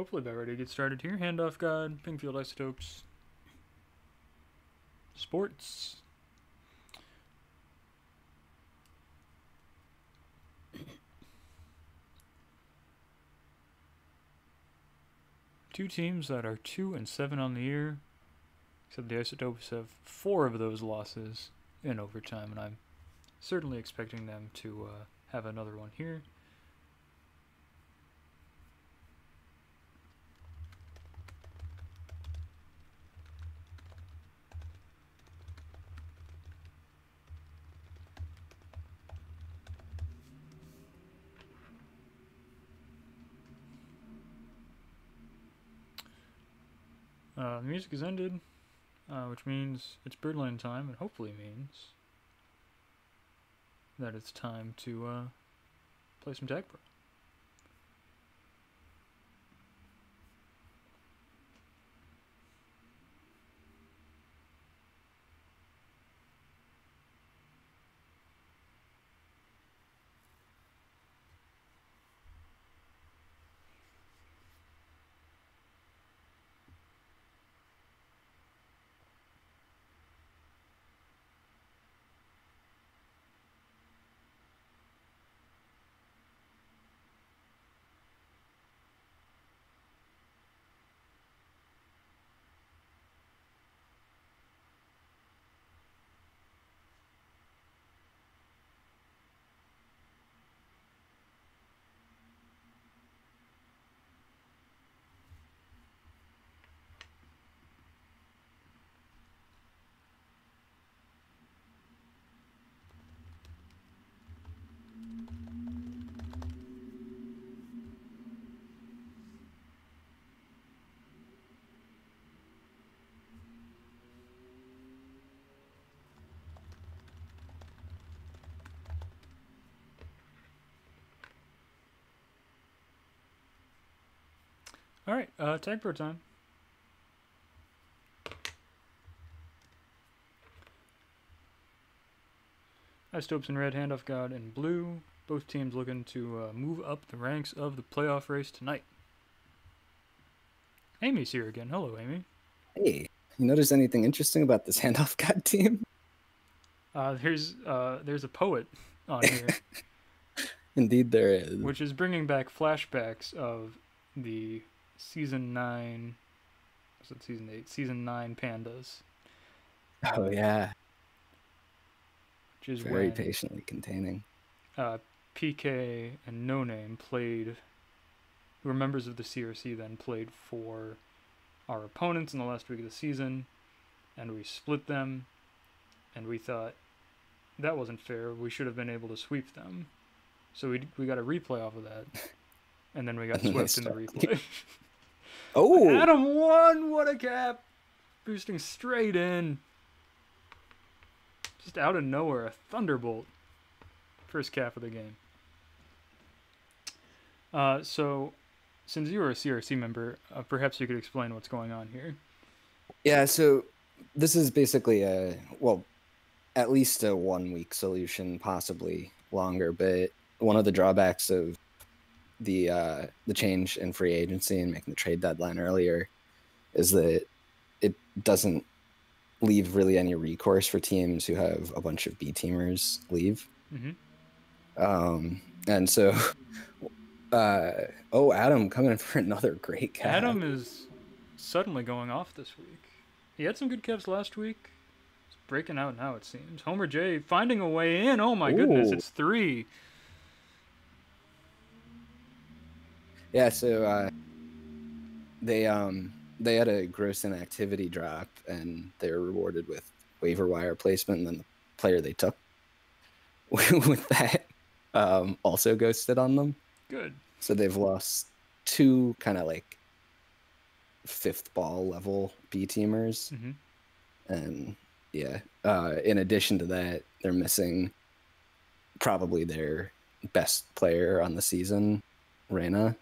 hopefully about ready to get started here. Handoff God, Pingfield Isotopes, Sports. Two teams that are two and seven on the year, except the Isotopes have four of those losses in overtime, and I'm certainly expecting them to uh, have another one here. The music has ended, uh, which means it's Birdland time, and hopefully means that it's time to uh, play some Tag Pro. All right, uh, Tag Pro time. Isotopes in red, Handoff God in blue. Both teams looking to uh, move up the ranks of the playoff race tonight. Amy's here again. Hello, Amy. Hey, you notice anything interesting about this handoff god team? Uh, there's uh, there's a poet on here, Indeed, there is. which is bringing back flashbacks of the season nine. Was it season eight? Season nine pandas, oh yeah, which is very when patiently containing. uh, PK and No Name played, who were members of the CRC then played for our opponents in the last week of the season, and we split them, and we thought that wasn't fair. We should have been able to sweep them, so we we got a replay off of that, and then we got swept in the replay. Oh, Adam won. What a cap! Boosting straight in. Just out of nowhere, a thunderbolt. First cap of the game. Uh, so, since you are a CRC member, uh, perhaps you could explain what's going on here. yeah. So this is basically a well, at least a one week solution, possibly longer. But one of the drawbacks of the uh, the change in free agency and making the trade deadline earlier is that it doesn't leave really any recourse for teams who have a bunch of B teamers leave. hmm Um, and so, uh, oh, Adam coming in for another great cap. Adam is suddenly going off this week. He had some good caps last week. He's breaking out now, it seems. Homer J finding a way in. Oh my goodness, it's three. Yeah, so uh, they um they had a gross inactivity drop, and they were rewarded with waiver wire placement, and then the player they took with that um, also ghosted on them. Good. So they've lost two kind of like fifth ball level B teamers. hmm and yeah uh in addition to that they're missing probably their best player on the season Reyna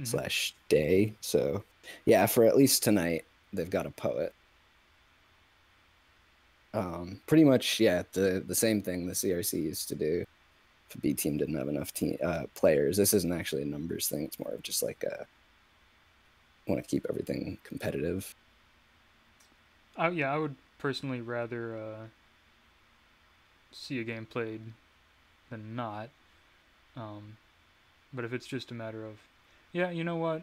Mhm. slash day so yeah for at least tonight they've got a poet um pretty much yeah the the same thing the crc used to do if a b team didn't have enough team uh players this isn't actually a numbers thing it's more of just like a want to keep everything competitive. Uh, yeah, I would personally rather uh, see a game played than not. Um, but if it's just a matter of, yeah, you know what?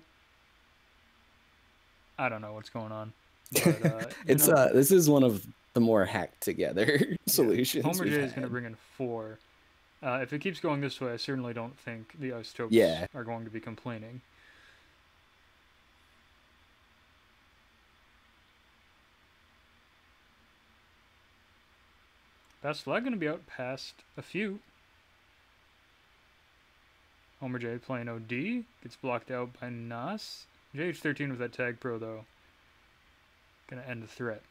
I don't know what's going on. But, uh, it's know, uh this is one of the more hacked together solutions. Homer J is going to bring in four. Uh, if it keeps going this way, I certainly don't think the Isotopes Yeah. are going to be complaining. Best flag going to be out past a few. Homer J playing OD gets blocked out by Nas. JH13 with that tag pro though. Gonna end the threat.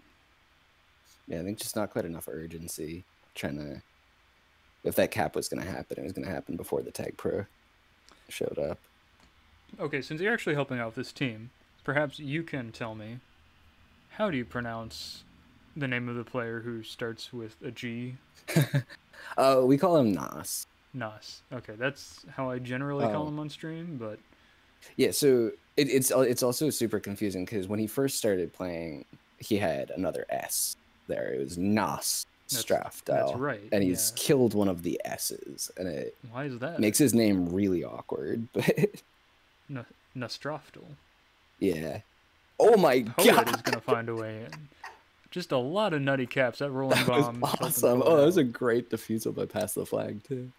Yeah, I think just not quite enough urgency. Trying to, if that cap was going to happen, it was going to happen before the tag pro showed up. Okay, since you're actually helping out this team, perhaps you can tell me how do you pronounce the name of the player who starts with a G? Uh, we call him Nas. Nas. Okay, that's how I generally call um, Oh. him on stream, but Yeah, so it, it's uh, it's also super confusing because when he first started playing, he had another S there. It was Nas Strafdal. that's right. And he's yeah. killed one of the S's, and it Why is that? makes his name really awkward. But N- yeah. Oh my Poet god, is gonna find a way in. Just a lot of nutty caps. That rolling that bomb. awesome! Oh, that was a great defusal by pass the flag too.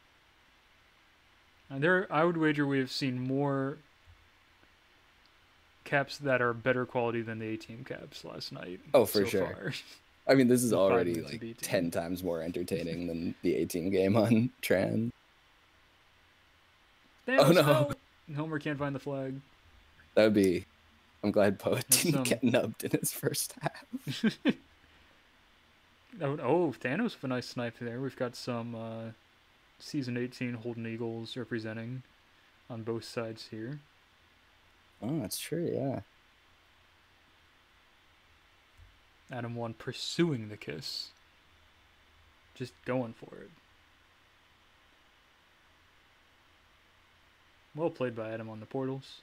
And there, I would wager we have seen more caps that are better quality than the A team caps last night. Oh, for so sure. far. I mean, this is already like ten times more entertaining than the 18 game on Tran. Oh no. Homer can't find the flag. That would be. I'm glad Poet That's, didn't um, get nubbed in his first half. Oh, oh, Thanos with a nice snipe there. We've got some uh, season 18 Holden Eagles representing on both sides here. Oh, that's true. Yeah. Adam 1 pursuing the kiss. Just going for it. Well played by Adam on the portals.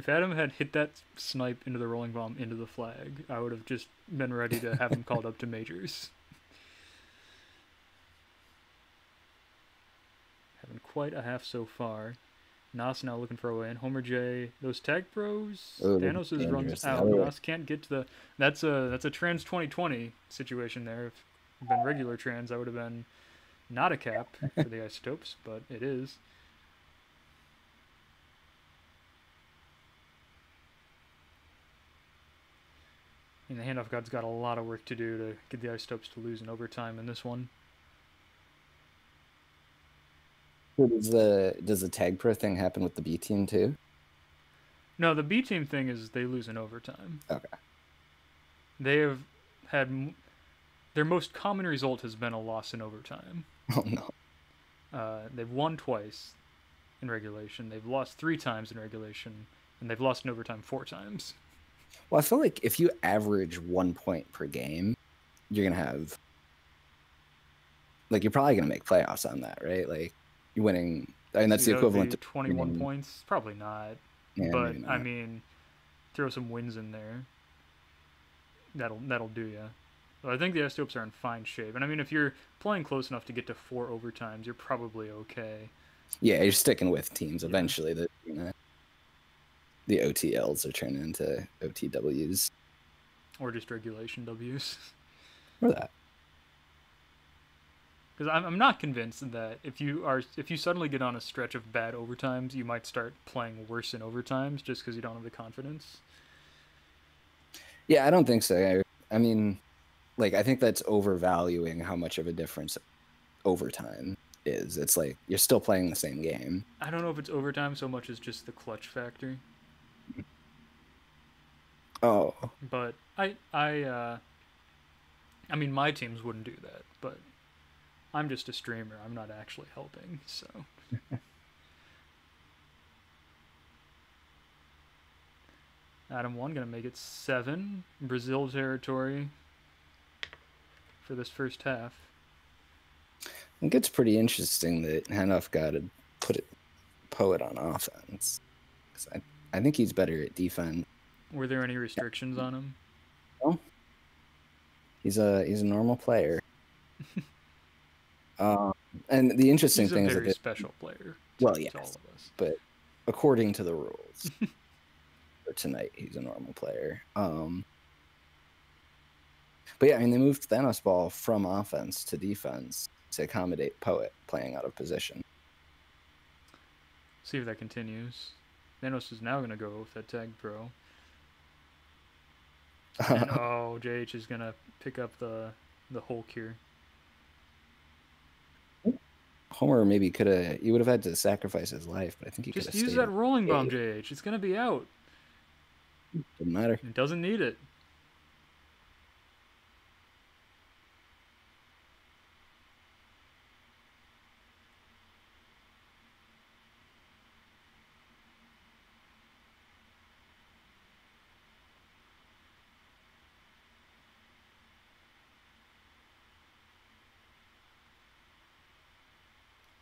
If Adam had hit that snipe into the rolling bomb into the flag, I would have just been ready to have him called up to majors. Having quite a half so far. Nas now looking for a way in. Homer J, those tag pros. Oh, Thanos is runs out. Oh. Nas can't get to the. That's a that's a trans 2020 situation there. If been regular trans, I would have been not a cap for the isotopes, but it is. And the handoff god's got a lot of work to do to get the isotopes to lose in overtime in this one. So Does the does the tag pro thing happen with the B team too? No, the B team thing is they lose in overtime. Okay. They have had their most common result has been a loss in overtime. Oh no. Uh, they've won twice in regulation. They've lost three times in regulation, and they've lost in overtime four times. Well, I feel like if you average one point per game, you're gonna have like you're probably gonna make playoffs on that, right? Like you're winning. I mean, that's So the equivalent to 21 winning- points. Probably not, Yeah, but maybe I mean, throw some wins in there. That'll that'll do ya. But I think the Isotopes are in fine shape, and I mean, if you're playing close enough to get to four overtimes, you're probably okay. yeah, you're sticking with teams. Yeah. Eventually, you know, the OTLs are turning into OTWs Or just regulation Ws. or that. Because I'm, I'm not convinced that if you are if you suddenly get on a stretch of bad overtimes, you might start playing worse in overtimes just because you don't have the confidence. Yeah, I don't think so. I, I mean, like I think that's overvaluing how much of a difference overtime is. It's like you're still playing the same game. I don't know if it's overtime so much as just the clutch factor, Oh, but I I uh, I mean my teams wouldn't do that, but I'm just a streamer. I'm not actually helping, so. Adam one gonna make it seven Brazil territory for this first half. I think it's pretty interesting that Handoff God to put it Poet on offense. 'Cause I, I think he's better at defense. Were there any restrictions on him? No. He's a he's a normal player. um, and the interesting He's thing is very that, special player. Well, to yes. all of us. but according to the rules, for tonight he's a normal player. Um, but yeah, I mean they moved Thanos Ball from offense to defense to accommodate Poet playing out of position. See if that continues. Thanos is now going to go with that tag pro. And oh, JH is going to pick up the the Hulk here. Homer maybe could have he would have had to sacrifice his life, but I think he Just use that rolling bomb, JH. It's going to be out. Doesn't matter. It doesn't need it.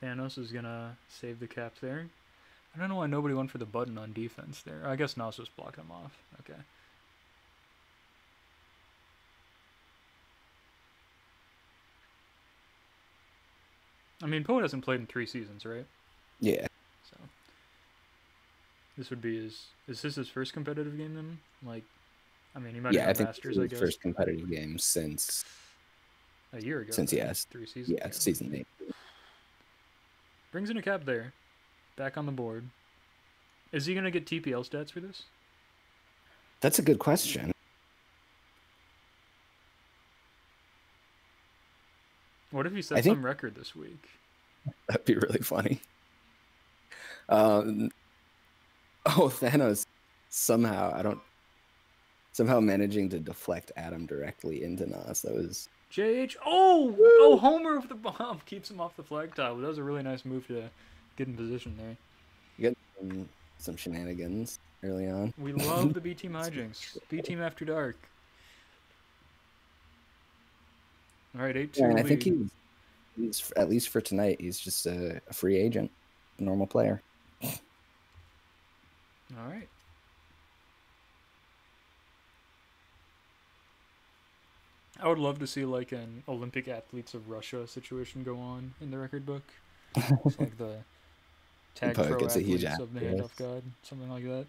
Thanos is gonna save the cap there. I don't know why nobody went for the button on defense there. I guess Nas was blocking him off. Okay. I mean, Poe hasn't played in three seasons, right? Yeah, So this would be his. Is this his first competitive game then? Like, I mean, he might yeah. I have think Masters, I guess, first competitive game since a year ago. since yes, three seasons. yeah, ago. season eight. Brings in a cap there, back on the board. Is he gonna get TPL stats for this? That's a good question. What if he sets think- some record this week? That'd be really funny. Um, oh, Thanos somehow I don't somehow managing to deflect Adam directly into Nas. That was JH. Oh, oh, Homer with the bomb keeps him off the flag tile. That was a really nice move to get in position there. you got some, some shenanigans early on. We love the B team hijinks. B team after dark. All right, eight two. Yeah, I think he's, he's at least for tonight. He's just a, a free agent, a normal player. All right. I would love to see like an Olympic athletes of Russia situation go on in the record book. It's like the tag pro gets a huge athletes of the handoff god, something like that.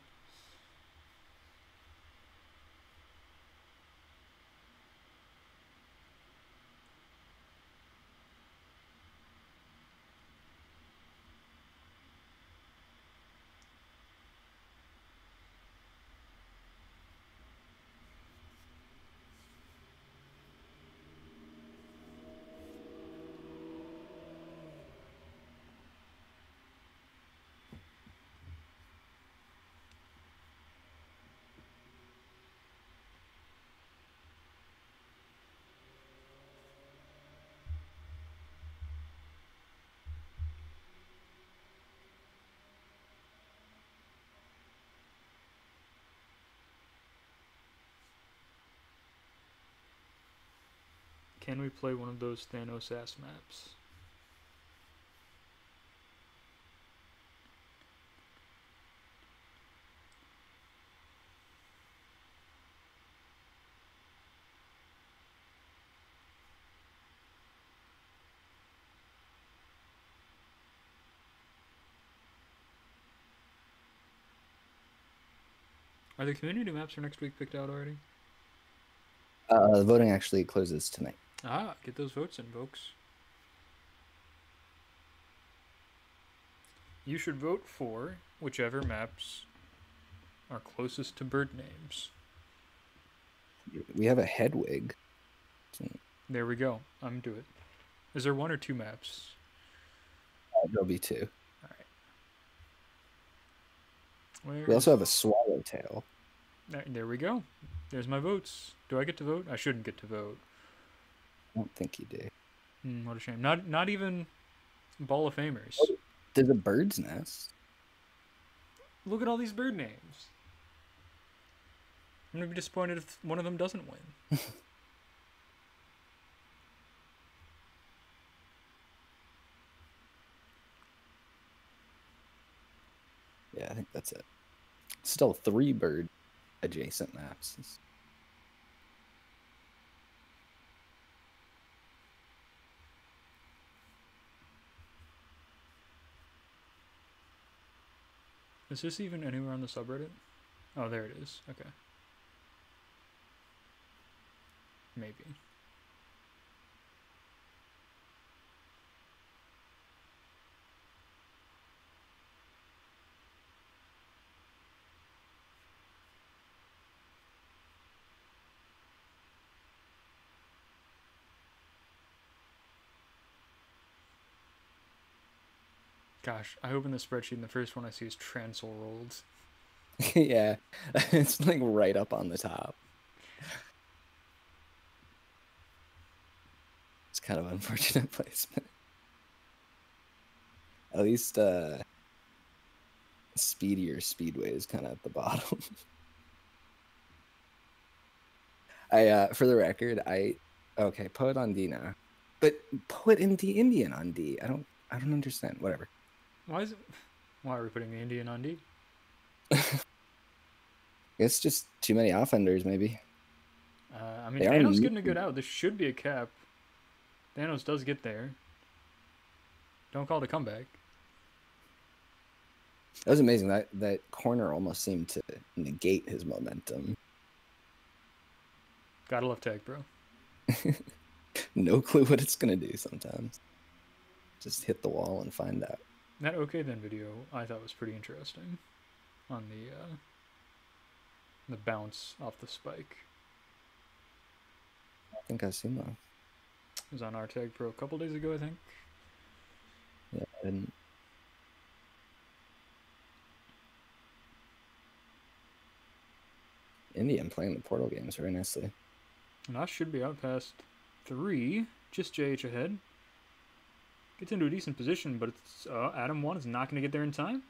Can we play one of those Thanos ass maps? Are the community maps for next week picked out already? Uh, the voting actually closes tonight. Ah, get those votes in, folks. You should vote for whichever maps are closest to bird names. We have a Hedwig. There we go. I'm do it. Is there one or two maps? Uh, There'll be two. Where We also have a Swallowtail. there, there we go. There's my votes. Do I get to vote? I shouldn't get to vote. I don't think you do. Hmm, what a shame. Not not even Ball of Famers. There's a bird's nest. Look at all these bird names. I'm gonna be disappointed if one of them doesn't win. Yeah, I think that's it. Still three bird adjacent maps. Is this even anywhere on the subreddit? Oh, there it is. Okay. Maybe. Gosh, I open the spreadsheet and the first one I see is Transol rolled. yeah, it's like right up on the top. It's kind of unfortunate placement. At least uh speedier speedway is kind of at the bottom. I uh for the record, I okay, put on D now. But put in the Indian on D. I don't I don't understand. Whatever. Why is it? Why are we putting the Indian on D? it's just too many offenders, maybe. Uh, I mean, Thanos getting a good out. This should be a cap. Thanos does get there. Don't call it a comeback. That was amazing. That that corner almost seemed to negate his momentum. Gotta love tag, bro. no clue what it's gonna do sometimes. Just hit the wall and find out. That okay then video I thought was pretty interesting on the uh, the bounce off the spike. I think I've seen that. It was on our tag pro a couple days ago, I think. Yeah, I didn't. Indian playing the portal games very nicely. And I should be out past three, just JH ahead. Gets into a decent position, but it's uh, Adam 1 is not going to get there in time.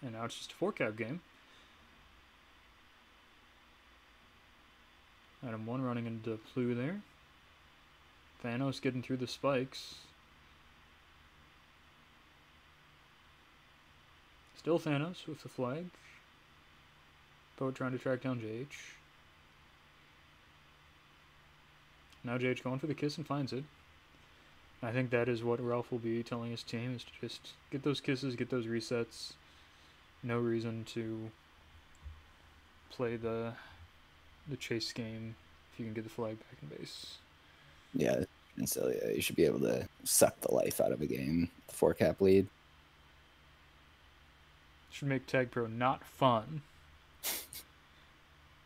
And now it's just a 4 cap game. Adam 1 running into Plu there. Thanos getting through the spikes. Still Thanos with the flag. Poet trying to track down JH. Now JH going for the kiss and finds it. I think that is what Ralph will be telling his team is to just get those kisses, get those resets. No reason to play the the chase game if you can get the flag back in base. Yeah, and so yeah, you should be able to suck the life out of a game. The four cap lead should make Tag Pro not fun.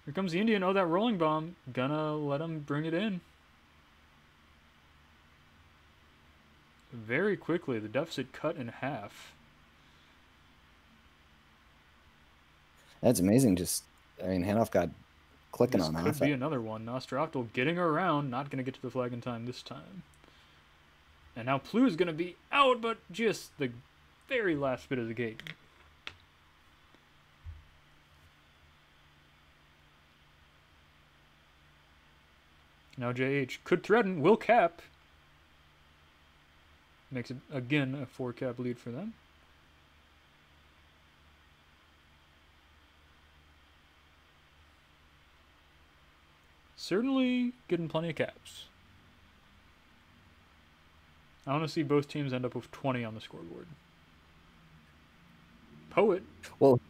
Here comes the Indian. Oh, that rolling bomb. Gonna let him bring it in. Very quickly. The deficit cut in half. That's amazing. Just, I mean, Handoff God clicking this on could be another one. Nostroctal getting around, not going to get to the flag in time this time. And now Plu is going to be out, but just the very last bit of the gate. Now JH could threaten, will cap. Makes it, again, a four cap lead for them. Certainly getting plenty of caps. I want to see both teams end up with 20 on the scoreboard. Poet. Well,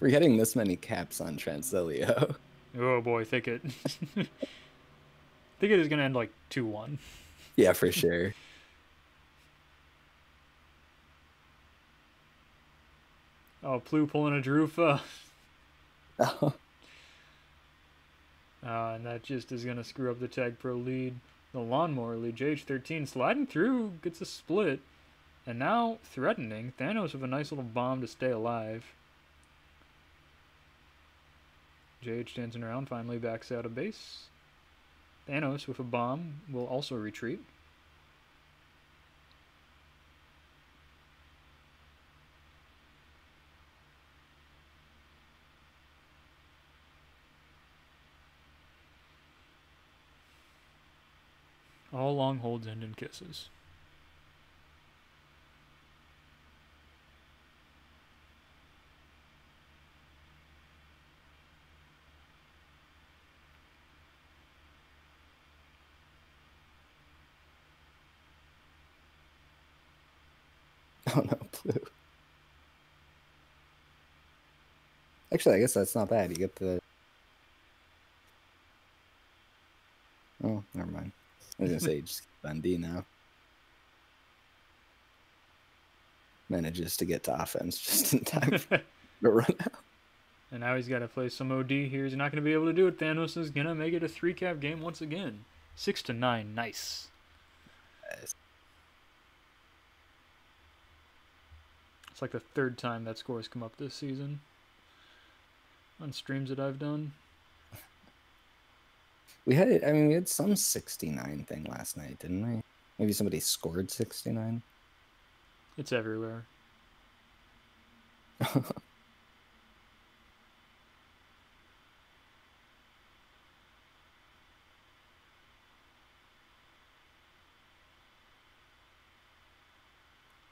we're getting this many caps on Transilience. Oh boy, Thicket. Thicket is going to end like 2 1. Yeah, for sure. Oh, Plu pulling a Drufa. Oh. Uh, and that just is going to screw up the Tag Pro lead. The Lawnmower lead. JH13 sliding through, gets a split. And now threatening. Thanos with a nice little bomb to stay alive. JH dancing around, finally backs out of base. Thanos with a bomb will also retreat. All long holds end in kisses. Oh no, blue. Actually, I guess that's not bad. You get the I was gonna say just D now. Manages to get to offense just in time for the run out. And now he's got to play some OD here. He's not going to be able to do it. Thanos is going to make it a three cap game once again. Six to nine. Nice. Yes. It's like the third time that score has come up this season on streams that I've done. We had, I mean, we had some 69 thing last night, didn't we? Maybe somebody scored 69. It's everywhere.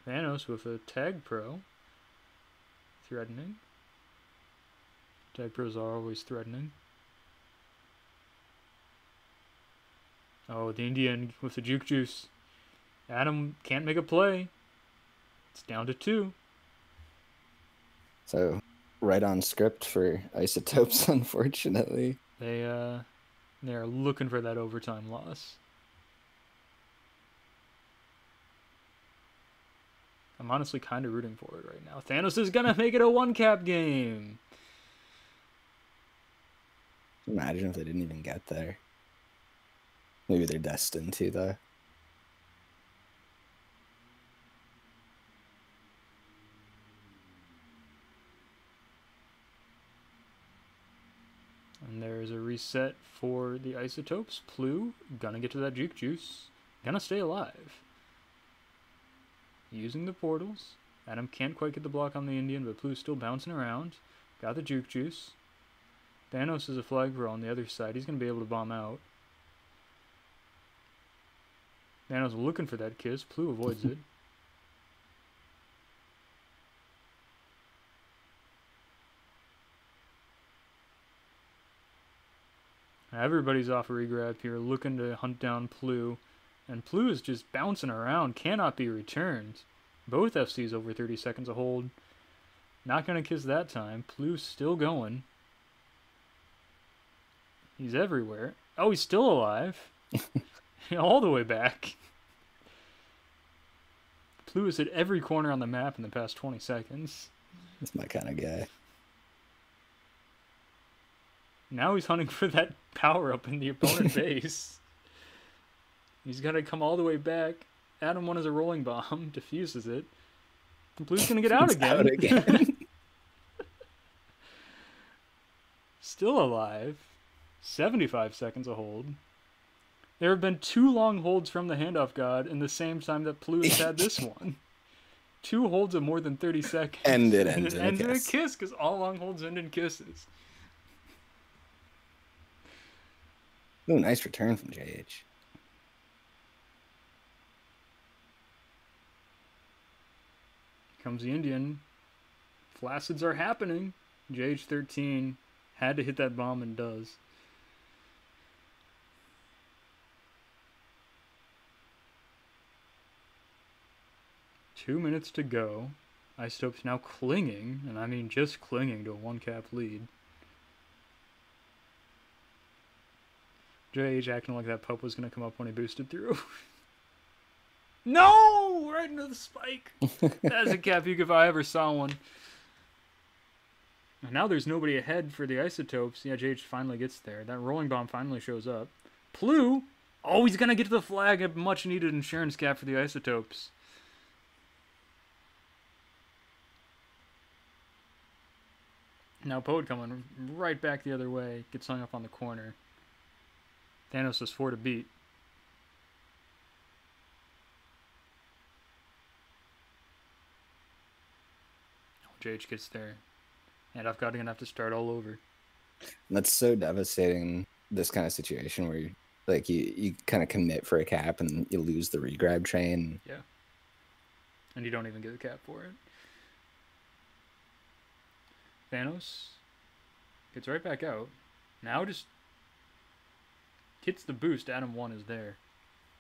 Thanos with a tag pro. Threatening. Tag pros are always threatening. Oh, the Indian with the juke juice. Adam can't make a play. It's down to two. So, right on script for isotopes, unfortunately. They uh they are looking for that overtime loss. I'm honestly kind of rooting for it right now. Thanos is gonna make it a one cap game. Imagine if they didn't even get there. Maybe they're destined to, though. And there's a reset for the isotopes. Plu, gonna get to that juke juice. Gonna stay alive. Using the portals. Adam can't quite get the block on the Indian, but Plu's still bouncing around. Got the juke juice. Thanos is a flag on the other side. He's gonna be able to bomb out. Thanos looking for that kiss. Plu avoids it. Everybody's off a regrab here, looking to hunt down Plu. And Plu is just bouncing around, cannot be returned. Both FCs over 30 seconds a hold. Not gonna kiss that time. Plu's still going. He's everywhere. Oh, he's still alive. All the way back. Plu has hit every corner on the map in the past 20 seconds. That's my kind of guy. Now he's hunting for that power up in the opponent base. He's got to come all the way back. Adam one is a rolling bomb, diffuses it. And Plu's gonna get out again. out again. Still alive. 75 seconds a hold. There have been two long holds from the handoff god in the same time that Plu has had this one. Two holds of more than 30 seconds. And it and ends it in a in a kiss. kiss because all long holds end in kisses. Ooh, nice return from JH. Comes the Indian. Flacids are happening. JH13 had to hit that bomb and does. Two minutes to go. Isotope's now clinging, and I mean just clinging to a one cap lead. JH acting like that pup was going to come up when he boosted through. no! Right into the spike. That's a cap puke if I ever saw one. And now there's nobody ahead for the isotopes. Yeah, JH finally gets there. That rolling bomb finally shows up. Plu! Oh, he's gonna get to the flag. A much needed insurance cap for the isotopes. Now Poet coming right back the other way. Gets hung up on the corner. Thanos is four to beat. JH gets there. And I've got to have to start all over. And that's so devastating. This kind of situation where you like you you kind of commit for a cap and you lose the regrab train. Yeah. And you don't even get a cap for it. Thanos gets right back out. Now just hits the boost. Adam 1 is there.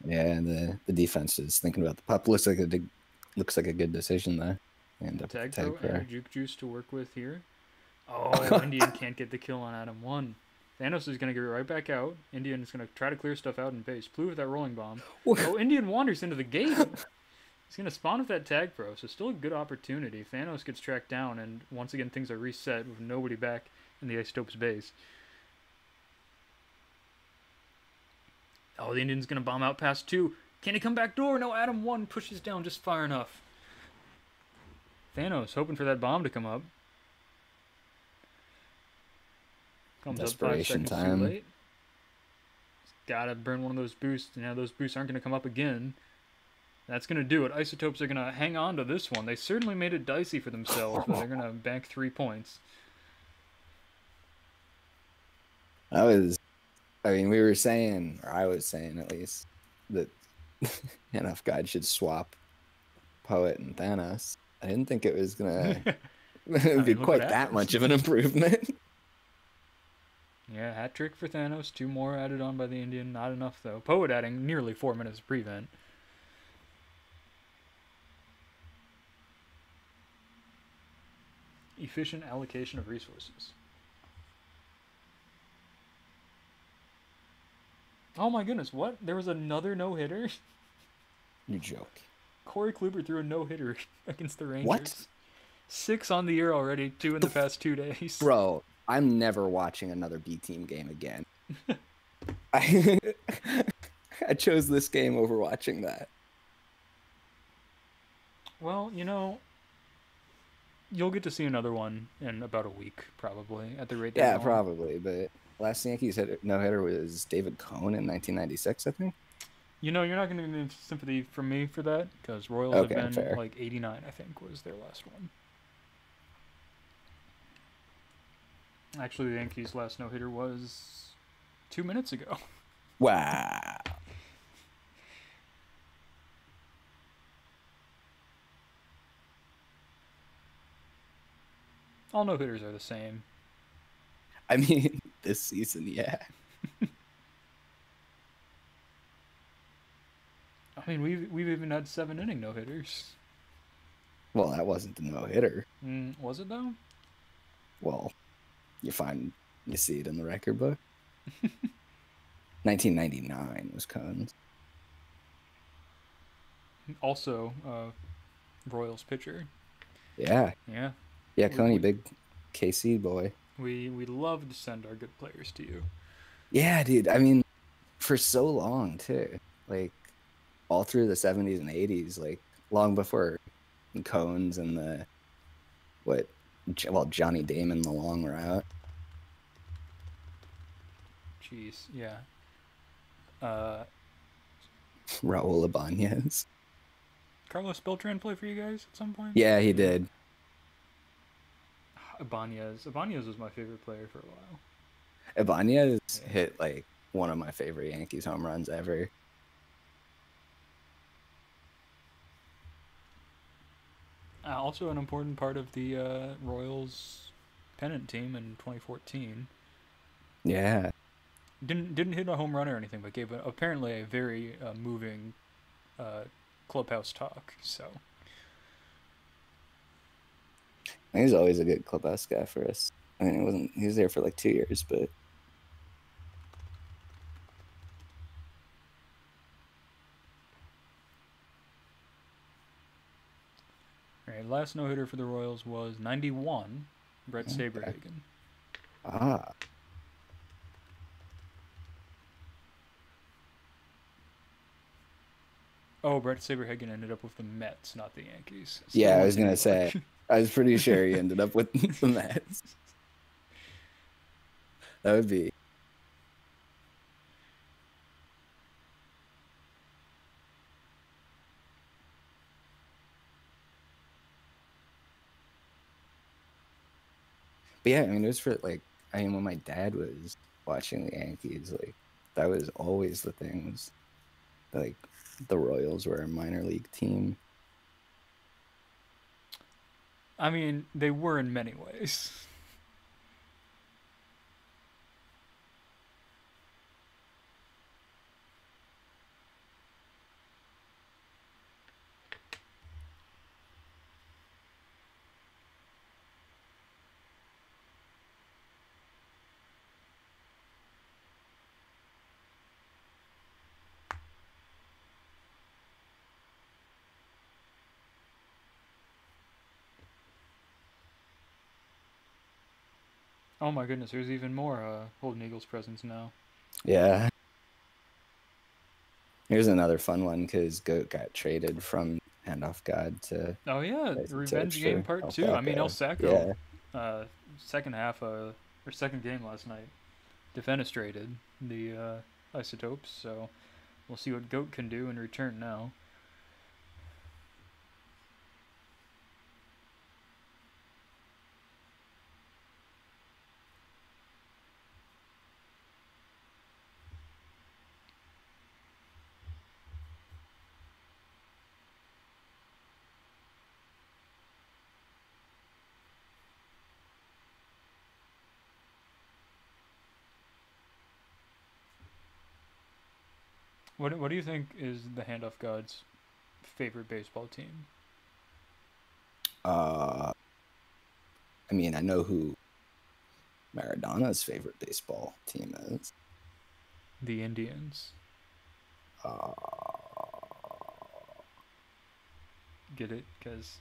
Yeah, and the the defense is thinking about the pup. Looks like a big looks like a good decision there. And a Tag, tag pro and juke juice to work with here. Oh, Indian can't get the kill on Adam one. Thanos is gonna get right back out. Indian is gonna try to clear stuff out in base. Blue with that rolling bomb. Oh, Indian wanders into the gate. He's gonna spawn with that tag pro, so still a good opportunity. Thanos gets tracked down, and once again things are reset with nobody back in the Isotopes base. Oh, the Indian's gonna bomb out past two. Can he come back door? No, Adam one pushes down just far enough. Thanos hoping for that bomb to come up. Comes Desperation up five seconds time. too late. He's gotta burn one of those boosts. Now those boosts aren't gonna come up again. That's gonna do it. Isotopes are gonna hang on to this one. They certainly made it dicey for themselves, but they're gonna bank three points. I was, I mean, we were saying, or I was saying at least, that Handoff God should swap Poet and Thanos. I didn't think it was gonna be mean, quite that much of an improvement. Yeah, hat trick for Thanos. Two more added on by the Indian. Not enough though. Poet adding nearly four minutes of prevent. Efficient allocation of resources. Oh my goodness, what? There was another no hitter? you joke. Corey Kluber threw a no hitter against the Rangers. What? Six on the year already, two in the past two days. Bro, I'm never watching another B team game again. I I chose this game over watching that. Well, you know, you'll get to see another one in about a week, probably, at the rate Yeah, probably. But last Yankees hit no hitter was David Cone in 1996, I think. You know, you're not going to get any sympathy from me for that, because Royals Okay, have been fair. like 89, I think, was their last one. Actually, the Yankees' last no hitter was two minutes ago. Wow. All no hitters are the same. I mean, this season, yeah. I mean, we've we've even had seven inning no hitters. Well, that wasn't the no hitter. Mm, was it though? Well, you find you see it in the record book. 1999 was Cone's. Also, uh, Royals pitcher. Yeah, Yeah, yeah, Coney, big KC boy. we we love to send our good players to you. Yeah, dude. I mean, for so long too. Like all through the 70s and 80s, like long before Cones and the what? Well, Johnny Damon, the long route. Jeez, yeah. Uh, Raul Ibanez. Carlos Beltran play for you guys at some point? Yeah, he did. Ibanez. Ibanez was my favorite player for a while. Ibanez Yeah. hit like one of my favorite Yankees home runs ever. Uh, also, an important part of the uh, Royals pennant team in 2014. Yeah. Didn't didn't hit a home run or anything, but gave a, apparently a very uh, moving uh, clubhouse talk. So He was always a good clubhouse guy for us. I mean, he wasn't. He was there for like two years, but all right, last no hitter for the Royals was 91. Brett Okay. Saberhagen. ah, Oh, Bret Saberhagen ended up with the Mets, not the Yankees. Yeah, I was gonna say. I was pretty sure he ended up with the Mets. That would be. But yeah, I mean, it was for like, I mean, when my dad was watching the Yankees, like, that was always the things. Like, the Royals were a minor league team. I mean, they were in many ways. Oh my goodness, there's even more uh, Golden Eagles presence now. Yeah. Here's another fun one because Goat got traded from Handoff God to. Oh yeah, to- Revenge Game Part Two. I mean, El Alpaca. Sacco, uh, second half, uh, or second game last night, defenestrated the uh, Isotopes. So we'll see what Goat can do in return now. What What do you think is the Handoff God's favorite baseball team? Uh, I mean, I know who Maradona's favorite baseball team is. The Indians. Uh, Get it? Because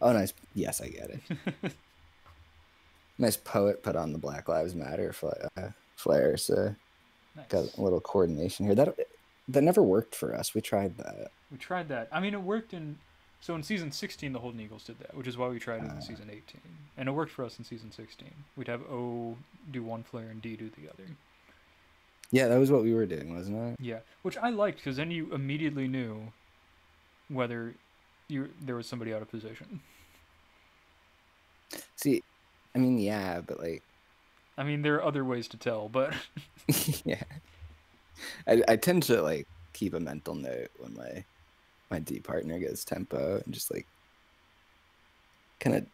oh, nice. Yes, I get it. nice poet put on the Black Lives Matter uh, flair, so got a little coordination here. That that never worked for us. We tried that. We tried that. I mean, it worked in. So in season 16, the Holden Eagles did that, which is why we tried it in Ah. season 18. And it worked for us in season 16. We'd have O do one flair and D do the other. Yeah, that was what we were doing, wasn't it? Yeah, which I liked because then you immediately knew whether you there was somebody out of position. See, I mean, yeah, but like, I mean, there are other ways to tell, but yeah, I I tend to like keep a mental note when my my D partner gets tempo and just like kind of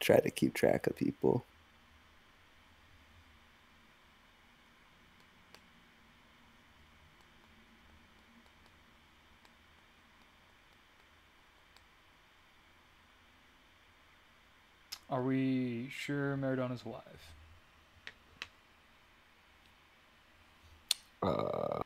try to keep track of people. are we sure Maradona's alive? Uh,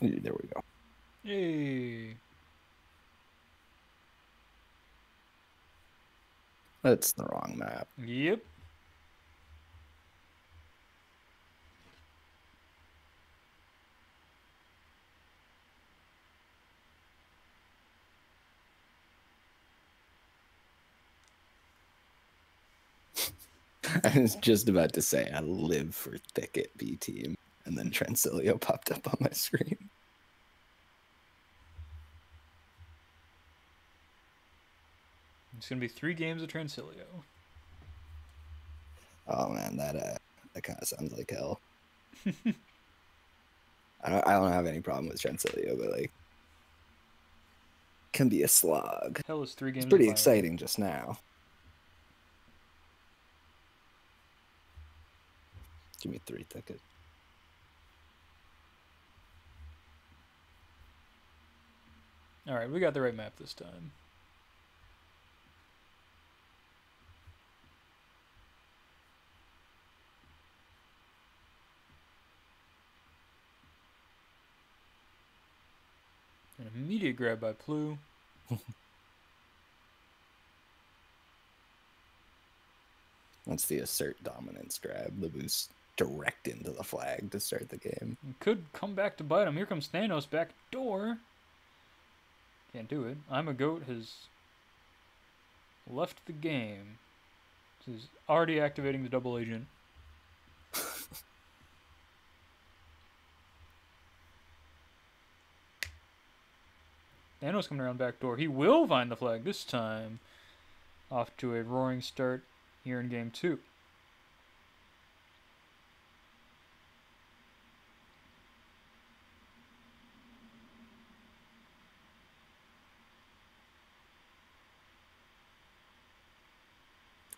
there we go. Yay! That's the wrong map. Yep. I was just about to say I live for Thicket B team, and then Transilience popped up on my screen. It's gonna be three games of Transilience. Oh man, that uh, that kind of sounds like hell. I don't, I don't have any problem with Transilience, but like, can be a slog. Hell is three games. It's pretty exciting just now. Give me three tickets. All right, we got the right map this time. Immediate grab by Plu. That's the assert dominance grab, the boost direct into the flag to start the game. Could come back to bite him. Here comes Thanos back door. Can't do it. I'm a goat has left the game. This is already activating the double agent. Thanos coming around back door. He will find the flag this time. Off to a roaring start here in game two.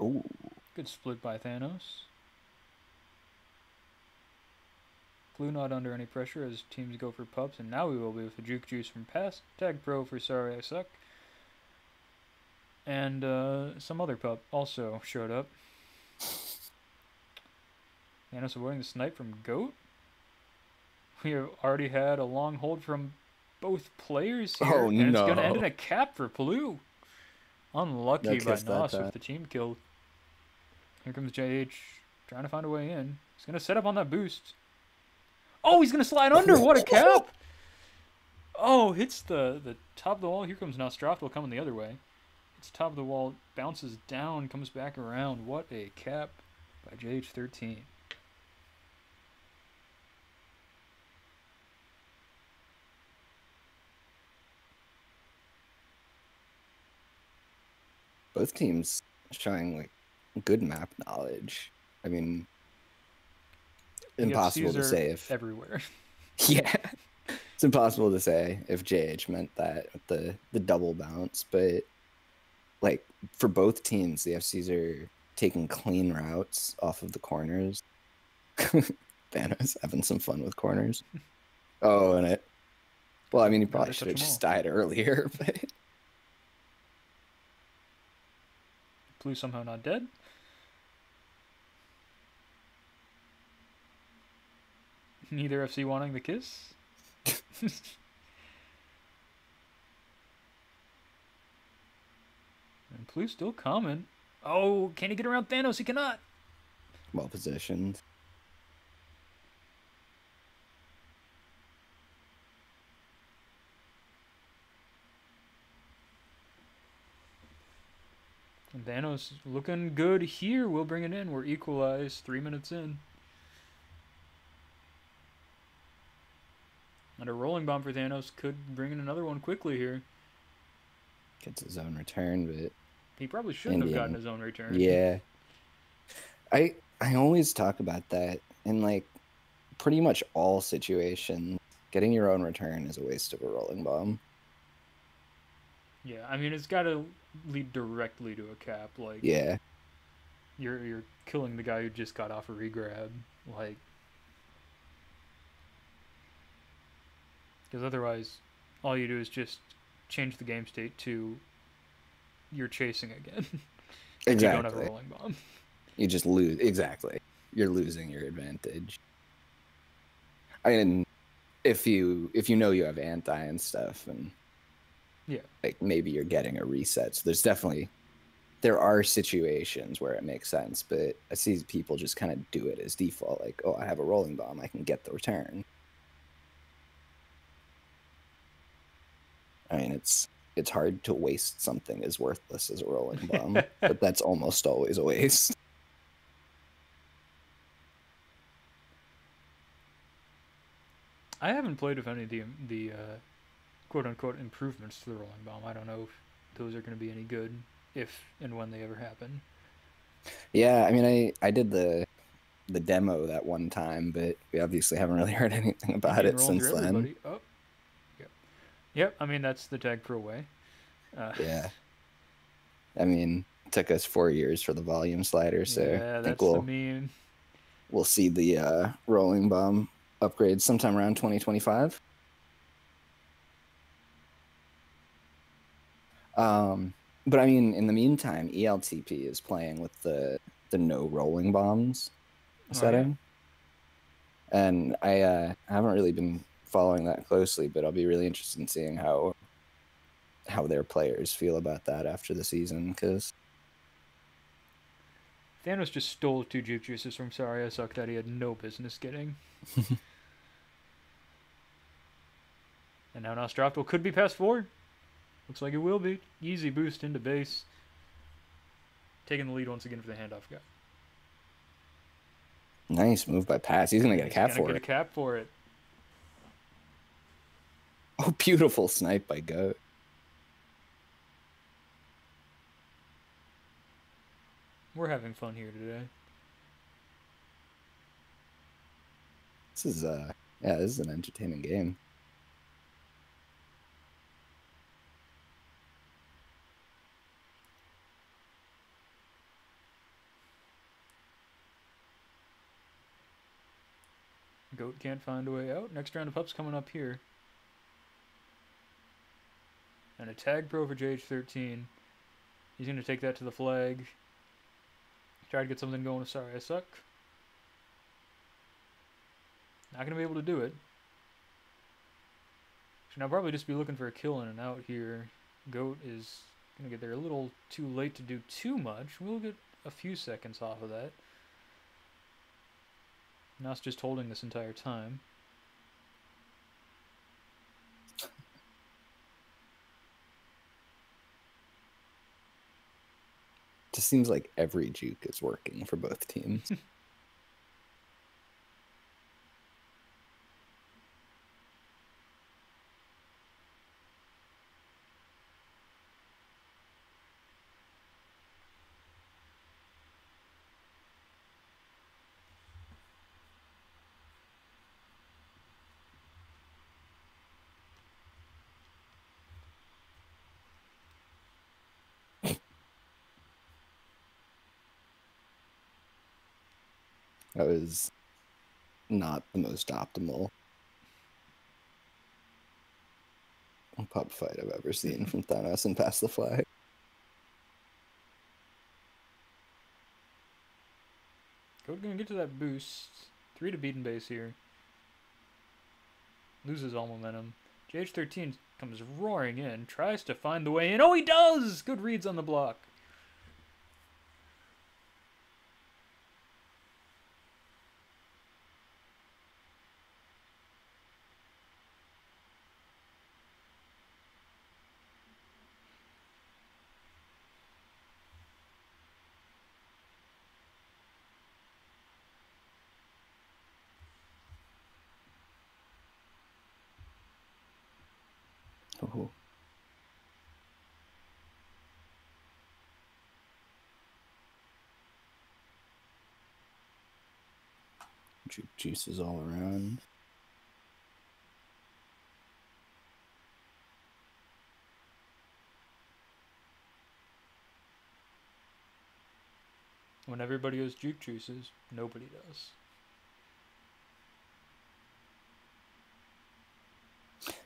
Ooh, Good split by Thanos. Glue not under any pressure as teams go for pups, and now we will be with the Juke Juice from past. Tag Pro for Sorry I Suck. And uh, some other pup also showed up. Thanos avoiding the snipe from Goat. We have already had a long hold from both players here, Oh, and it's going to end in a cap for Palou. Unlucky No by Nos with the team killed. Here comes JH trying to find a way in. He's going to set up on that boost. Oh, he's going to slide under. What a cap! Oh, hits the, the top of the wall. Here comes Nostrafel coming the other way. It's top of the wall, bounces down, comes back around. What a cap by JH13. Both teams showing like good map knowledge. I mean, impossible to say if everywhere. yeah, it's impossible to say if JH meant that with the the double bounce, but like for both teams, the FCs are taking clean routes off of the corners. Thanos having some fun with corners. Oh, and it. Well, I mean, he probably should have just all. died earlier, but Blue somehow not dead. Neither FC wanting the kiss. and Blue still coming. Oh, can he get around Thanos? He cannot. well positioned. And Thanos looking good here. We'll bring it in. We're equalized three minutes in. And a rolling bomb for Thanos could bring in another one quickly here. Gets his own return, but He probably shouldn't have gotten his own return. Yeah. I I always talk about that in like pretty much all situations. Getting your own return is a waste of a rolling bomb. Yeah, I mean it's got to lead directly to a cap. Like Yeah. you're you're killing the guy who just got off a regrab. Like because otherwise, all you do is just change the game state to you're chasing again. if You don't have a rolling bomb. You just lose exactly. You're losing your advantage. I mean if you if you know you have anti and stuff and Yeah. like maybe you're getting a reset. So there's definitely there are situations where it makes sense, but I see people just kind of do it as default, like, oh, I have a rolling bomb, I can get the return. I mean, it's it's hard to waste something as worthless as a rolling bomb, but that's almost always a waste. I haven't played with any of the the uh, quote unquote improvements to the rolling bomb. I don't know if those are going to be any good, if and when they ever happen. Yeah, I mean, I I did the the demo that one time, but we obviously haven't really heard anything about it since then. everybody. Oh, yep. I mean that's the tag pro way. Uh, Yeah. I mean, it took us four years for the volume slider, so yeah, I that's think we'll we'll see the uh, rolling bomb upgrade sometime around 2025. Um, but I mean, in the meantime, ELTP is playing with the the no rolling bombs Oh, yeah? setting, and I uh, haven't really been following that closely, but I'll be really interested in seeing how how their players feel about that after the season because Thanos just stole two juke juices from Suck that he had no business getting. and now Nostrafel could be past forward. Looks like it will be. Easy boost into base. Taking the lead once again for the handoff guy. nice move by Pass. He's gonna get a He's cap for get it. a cap for it. Oh, beautiful snipe by Goat. We're having fun here today. This is uh yeah, this is an entertaining game. Goat Goat can't find a way out. Next round of pups coming up here. And a tag pro for JH13. He's going to take that to the flag. Try to get something going. Sorry, I suck. Not going to be able to do it. Should now probably just be looking for a kill in and out here. Goat is going to get there a little too late to do too much. We'll get a few seconds off of that. Nas just holding this entire time. Seems like every juke is working for both teams. That was not the most optimal pup fight I've ever seen from Thanos and Pass the Flag. Code gonna get to that boost. Three to beaten base here. Loses all momentum. JH13 comes roaring in, tries to find the way in. Oh, he does! Good reads on the block. Oh. Juke juices all around. When everybody has juke juices, nobody does.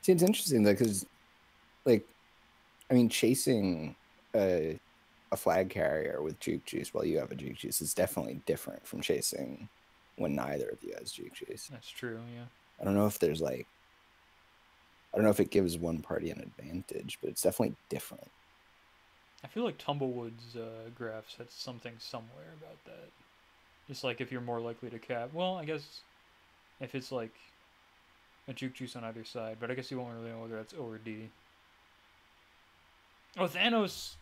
See, it's interesting though, because, like, I mean, chasing a, a flag carrier with juke juice while you have a juke juice is definitely different from chasing when neither of you has juke juice. That's true, yeah. I don't know if there's like, I don't know if it gives one party an advantage, but it's definitely different. I feel like Tumblewood's uh, graph said something somewhere about that. Just like if you're more likely to cap. Well, I guess if it's like a juke juice on either side, but I guess you won't really know whether that's O or D. Oh, Thanos!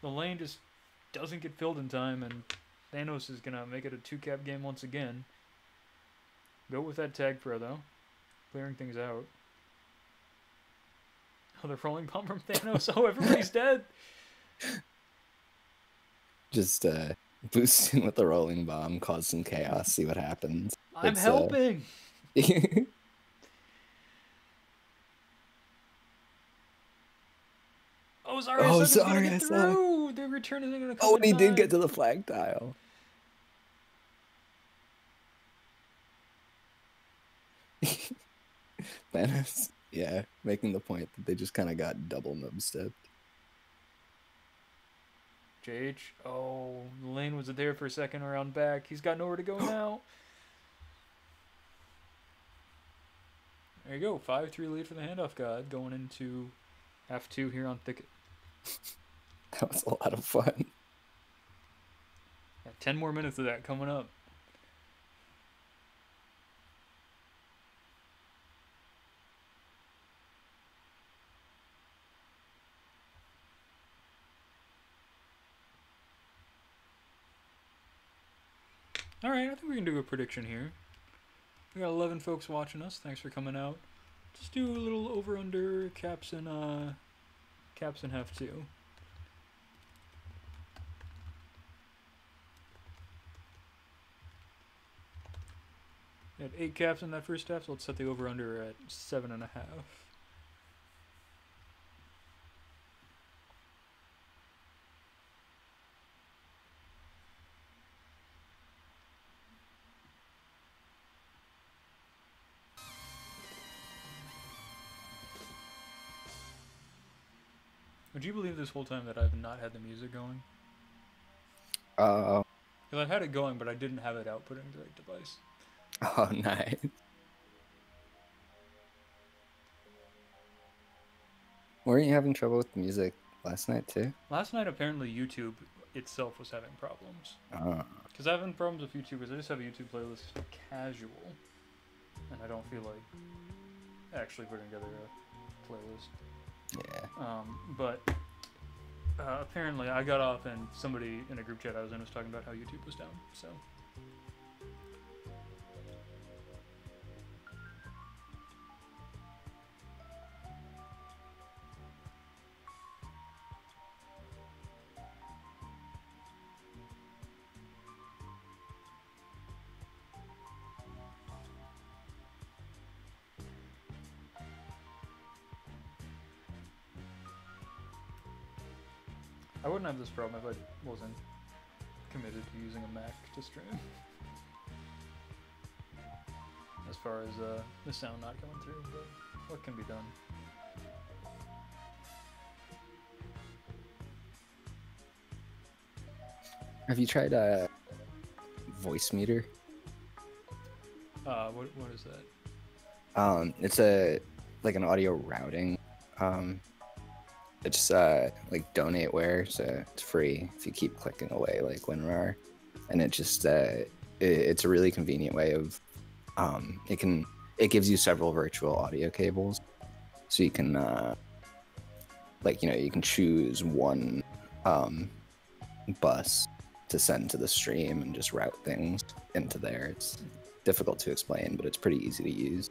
The lane just doesn't get filled in time, and Thanos is gonna make it a two cap game once again. Go with that tag pro though, clearing things out. Oh, the rolling bomb from Thanos. Oh, everybody's dead. Just uh, boosting with the rolling bomb, cause some chaos, see what happens. I'm It's, uh, helping. Oh, sorry. Oh, I said sorry, Get I saw. through. Return isn't gonna come. oh, and he did get to the flag tile. Thanos, yeah, making the point that they just kind of got double nub stepped. JH. Oh, Lane was there for a second around back. He's got nowhere to go now. There you go. 5 3 lead for the handoff god going into half two here on Thicket. That was a lot of fun. 10 more minutes of that coming up. All right, I think we can do a prediction here. We got 11 folks watching us. Thanks for coming out. Just do a little over under caps and uh caps and half two. Had eight caps in that first half, so let's set the over under at seven and a half. Would you believe this whole time that I've not had the music going? Uh. Because I had it going, but I didn't have it outputting the right device. oh, nice. Weren't you having trouble with music last night too? Last night, apparently, YouTube itself was having problems. Uh, Because I've having problems with YouTube because I just have a YouTube playlist casual, and I don't feel like actually putting together a playlist. yeah. Um, but uh, apparently, I got off, and somebody in a group chat I was in was talking about how YouTube was down. So wouldn't have this problem if I wasn't committed to using a Mac to stream. As far as uh, the sound not coming through, but what can be done? Have you tried uh, Voicemeeter? Uh, what what is that? Um, it's a like an audio routing. Um, it's uh like donateware, so it's free if you keep clicking away like WinRAR, and it just uh, it, it's a really convenient way of um, it can it gives you several virtual audio cables, so you can uh, like you know you can choose one um, bus to send to the stream and just route things into there. It's difficult to explain, but it's pretty easy to use.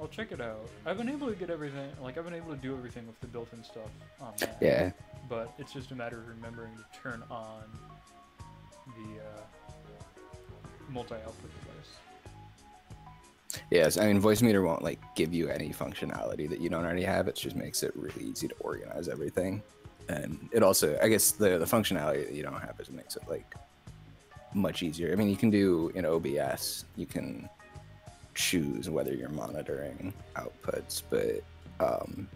I'll check it out. I've been able to get everything, like I've been able to do everything with the built-in stuff on Mac. Yeah. But it's just a matter of remembering to turn on the uh, multi-output device. Yes, I mean, Voicemeeter won't like give you any functionality that you don't already have. It just makes it really easy to organize everything, and it also, I guess, the the functionality that you don't have is it makes it like much easier. I mean, you can do in OBS, you can choose whether you're monitoring outputs, but um,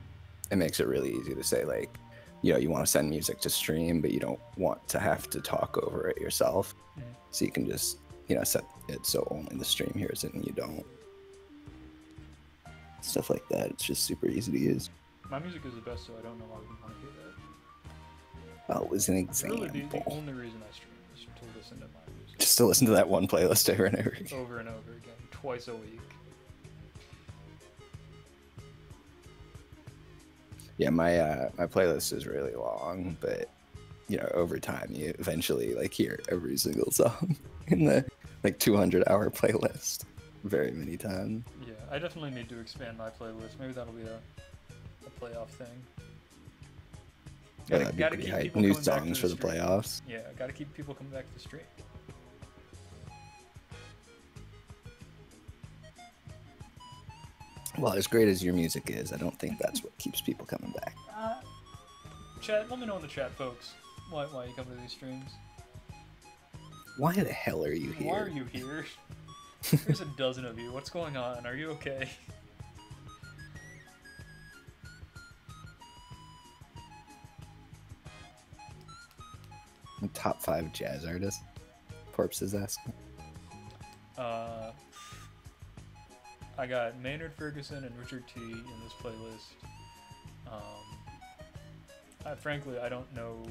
it makes it really easy to say like, you know, you want to send music to stream, but you don't want to have to talk over it yourself. Mhm. So you can just, you know, set it so only the stream hears it and you don't. Stuff like that. It's just super easy to use. My music is the best, so I don't know why we want to hear that. Oh, it was an It's really the, example. the only reason I stream is to listen to my music Just to listen to that one playlist over and over again. over and over again, twice a week. Yeah, my uh, my playlist is really long, but you know, over time, you eventually like hear every single song in the like 200 hour playlist very many times. Yeah, I definitely need to expand my playlist. Maybe that'll be a, a playoff thing. Yeah, Gotta- that'd gotta keep New coming back to songs for the stream. playoffs. Yeah, gotta keep people coming back to the stream. Well, as great as your music is, I don't think that's what keeps people coming back. Uh, chat, let me know in the chat, folks, why, why you come to these streams. Why the hell are you here? Why are you here? There's a dozen of you. What's going on? Are you okay? Top five jazz artists. Corpse is asking. Uh, I got Maynard Ferguson and Richard T in this playlist. Um, I, frankly, I don't know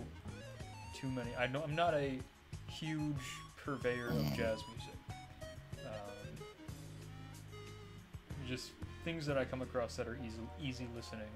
too many. I know I'm not a huge purveyor of jazz music. Um, just things that I come across that are easy, easy listening.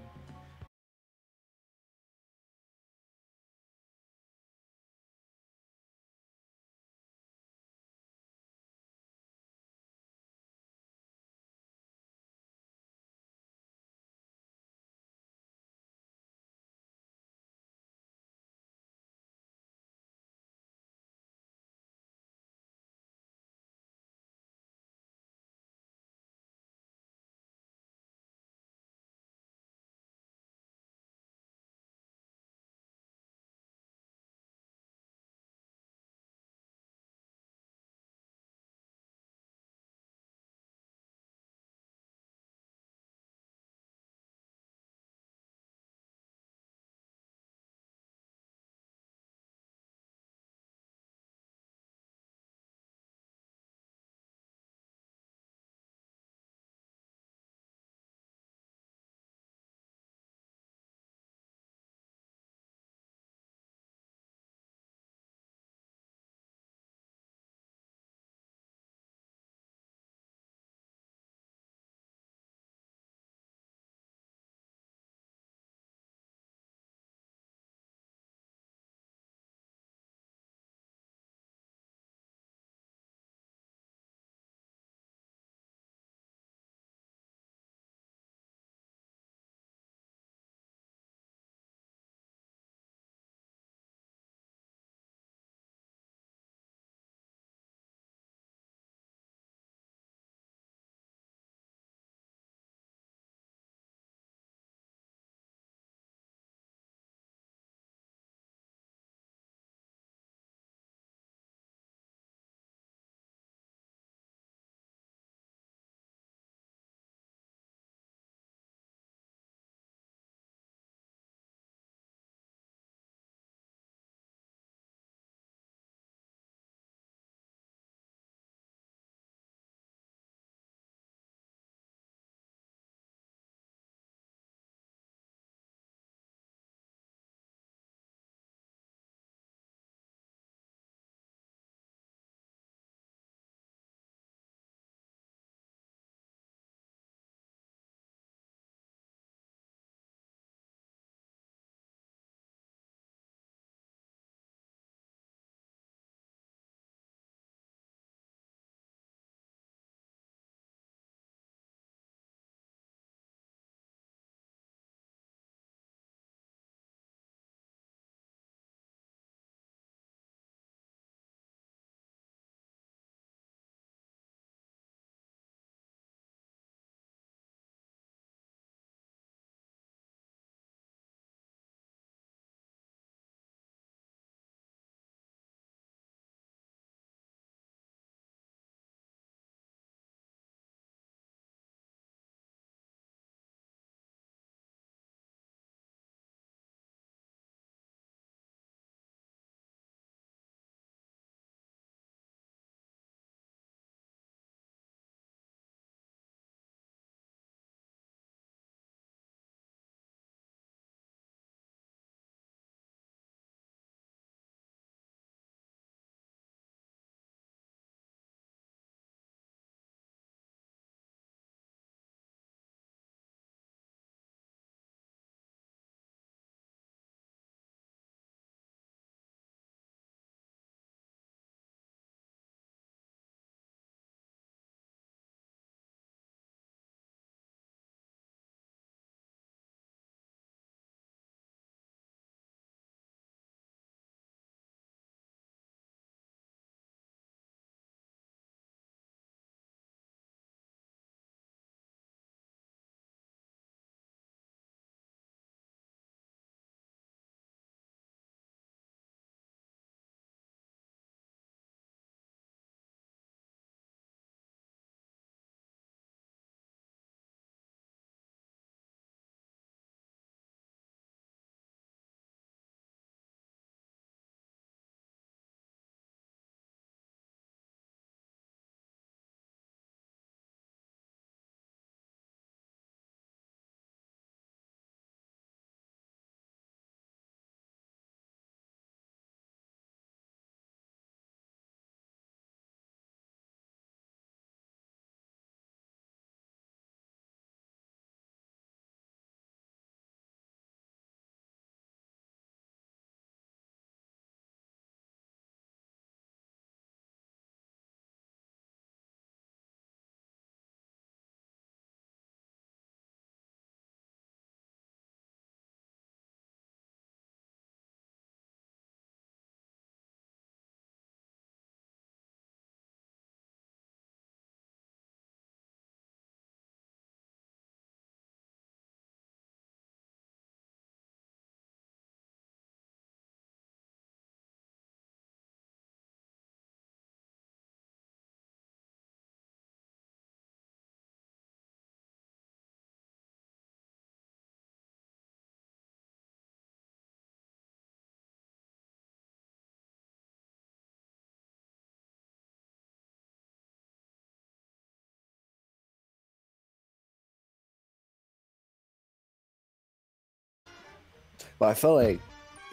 But I felt like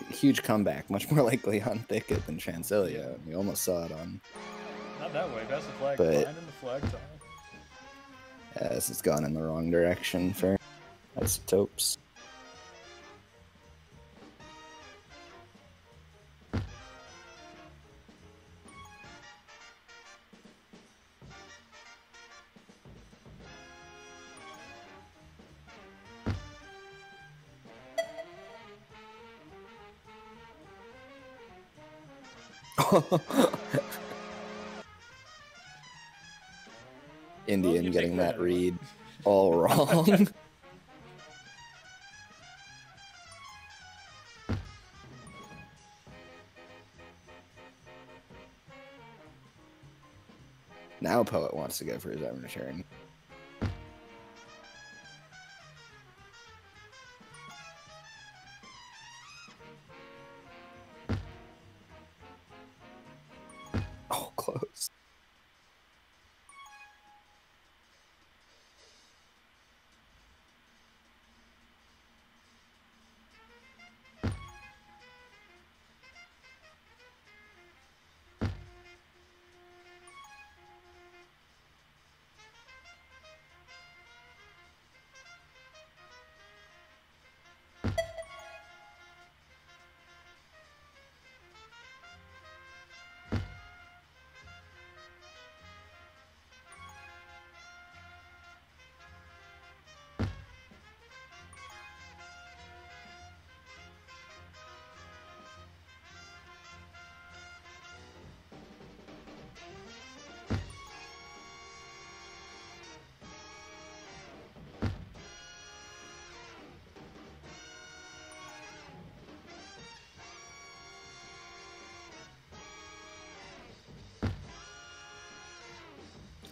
huge comeback, much more likely on Thicket than Transilience. We almost saw it on. Not that way. That's the flag. But- Flying in the flag tunnel. As it's gone in the wrong direction for isotopes. Indian getting that that. read all wrong. now Poet wants to go for his own return.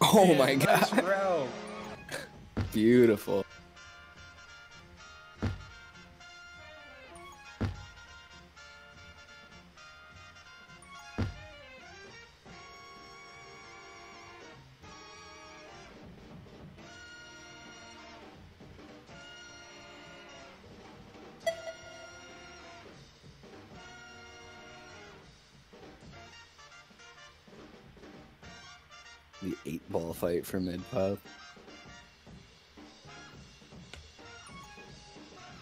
Oh my nice god. Beautiful. Fight for mid pub.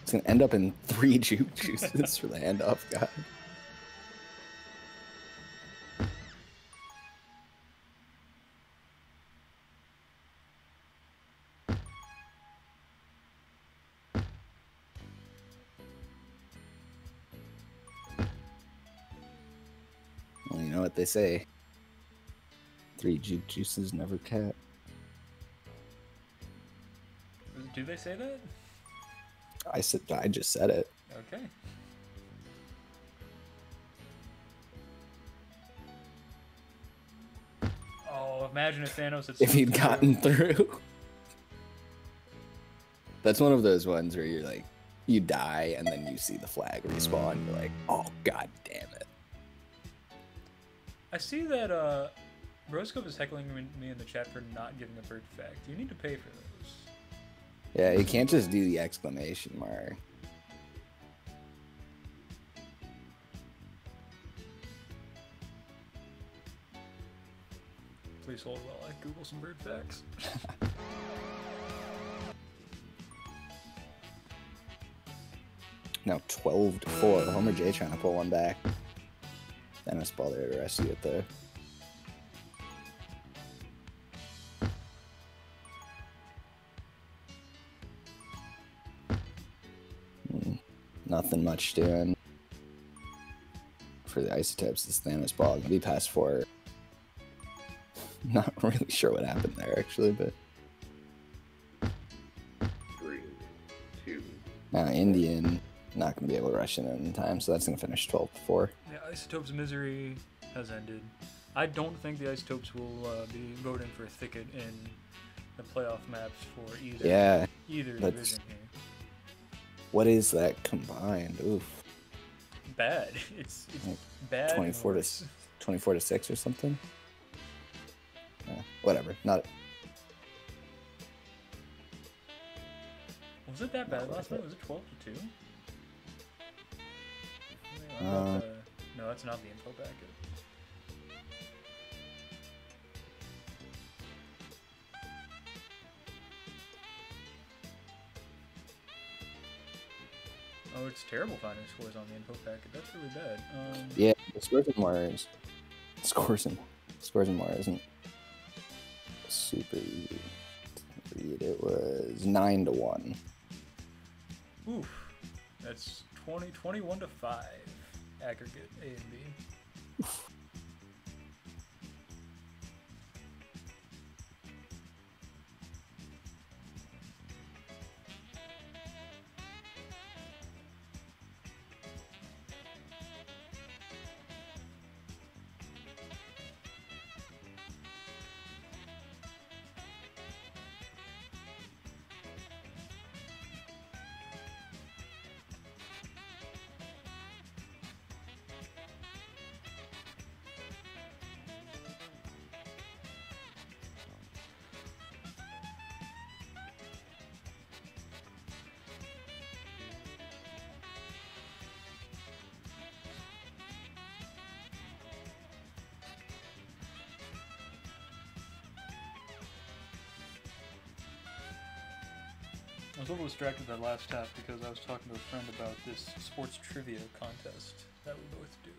It's gonna end up in three juke juices for the handoff guy. Well, you know what they say. Three juke juices never cat. Do they say that? I said I just said it. Okay. Oh, imagine if Thanos had. if he'd through. gotten through. That's one of those ones where you're like, you die and then you see the flag respawn. You're like, oh god damn it. I see that uh, Roscoe is heckling me- in the chat for not giving a bird fact. You need to pay for those. Yeah, you can't just do the exclamation mark. Please hold while I Google some bird facts. Now 12 to 4. Homer J trying to pull one back. Dennis there to rescue it though. Nothing much doing for the isotopes. This Thanos ball gonna be past four. Not really sure what happened there actually, but Three, two, now Indian not gonna be able to rush in in time, so that's gonna finish 12 to 4. Yeah, Isotopes Misery has ended. I don't think the Isotopes will uh, be voting for a Thicket in the playoff maps for either Yeah, either division here. What is that combined? Oof. Bad. It's, it's Like bad. 24 to 24 to 6 or something. Yeah, whatever. Not Was it that bad last night? Was it 12 to 2? Uh, no, that's not the info packet. Oh, it's terrible finding scores on the info packet. That's really bad. Um, Yeah, the scores and more is scores and scores and more isn't super easy to read. It was nine to one. Oof. That's 20, 21 to 5 aggregate A and B. I distracted that last half because I was talking to a friend about this sports trivia contest that we both do.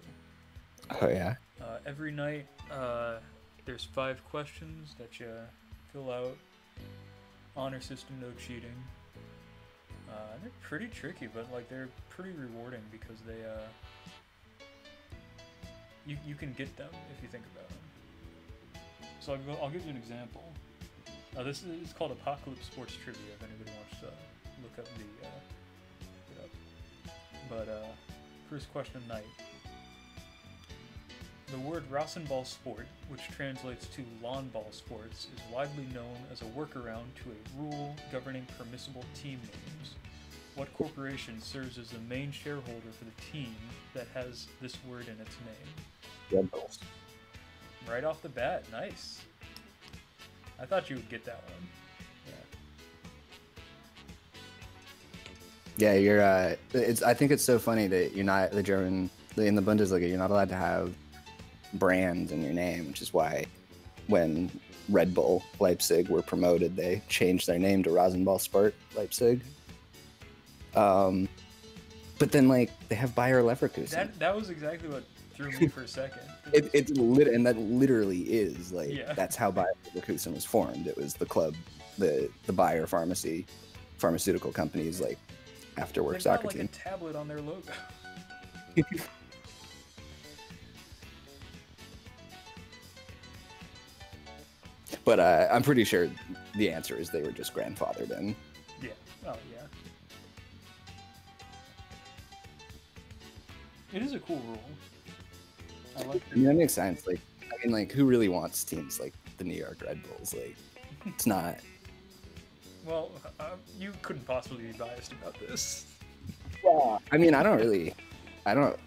Oh yeah. Uh, every night, uh, there's five questions that you fill out. Honor system, no cheating. Uh, they're pretty tricky, but like they're pretty rewarding because they uh, you you can get them if you think about them. So I'll, go, I'll give you an example. Uh, this is it's called Apocalypse Sports Trivia. If anybody wants to look up the uh, up. But uh, first question of night. The word Rasenball sport, which translates to lawn ball sports, is widely known as a workaround to a rule governing permissible team names. What corporation serves as the main shareholder for the team that has this word in its name? Red Bulls. Right off the bat, nice. I thought you would get that one. Yeah, you're. Uh, it's. I think it's so funny that you're not the German in the Bundesliga. You're not allowed to have brands in your name, which is why when Red Bull Leipzig were promoted, they changed their name to Rasenball Sport Leipzig. Um, but then like they have Bayer Leverkusen. That that was exactly what threw me for a second. it, it's lit, and that literally is like Yeah. that's how Bayer Leverkusen was formed. It was the club, the the Bayer pharmacy, pharmaceutical companies like after work They've got soccer like team. a tablet on their logo. But uh, I'm pretty sure the answer is they were just grandfathered in. Yeah. Oh yeah. It is a cool rule. I like I mean, that makes sense. Like, I mean, like, who really wants teams like the New York Red Bulls? Like, it's not. Well, uh, you couldn't possibly be biased about this. I mean, I don't really, I don't,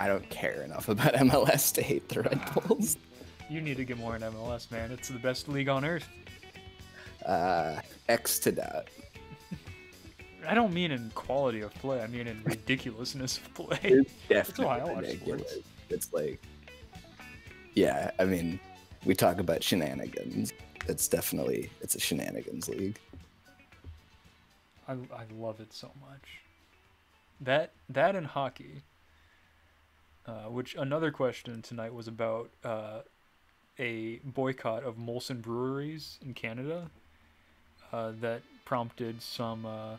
I don't care enough about MLS to hate the Red Bulls. You need to get more in MLS, man. It's the best league on earth. Uh, X to that. I don't mean in quality of play. I mean in ridiculousness of play. It's That's why I watch ridiculous. sports. It's like, yeah, I mean, we talk about shenanigans. It's definitely it's a shenanigans league. I, I love it so much. That that and hockey. Uh, which another question tonight was about uh, a boycott of Molson breweries in Canada. Uh, that prompted some uh,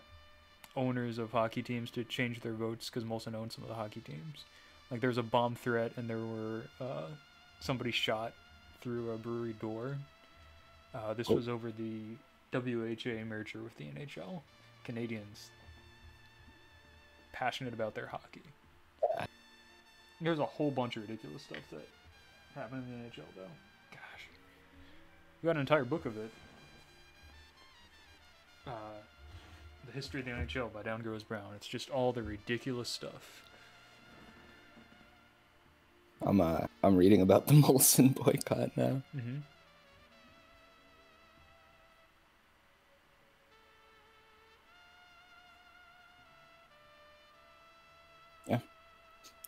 owners of hockey teams to change their votes because Molson owned some of the hockey teams. Like there was a bomb threat and there were uh, somebody shot through a brewery door. Uh, this Oh. was over the WHA merger with the NHL. Canadians passionate about their hockey. There's a whole bunch of ridiculous stuff that happened in the NHL, though. Gosh, we got an entire book of it. Uh, the history of the NHL by Down Goes Brown. It's just all the ridiculous stuff. I'm uh I'm reading about the Molson boycott now. Mm-hmm.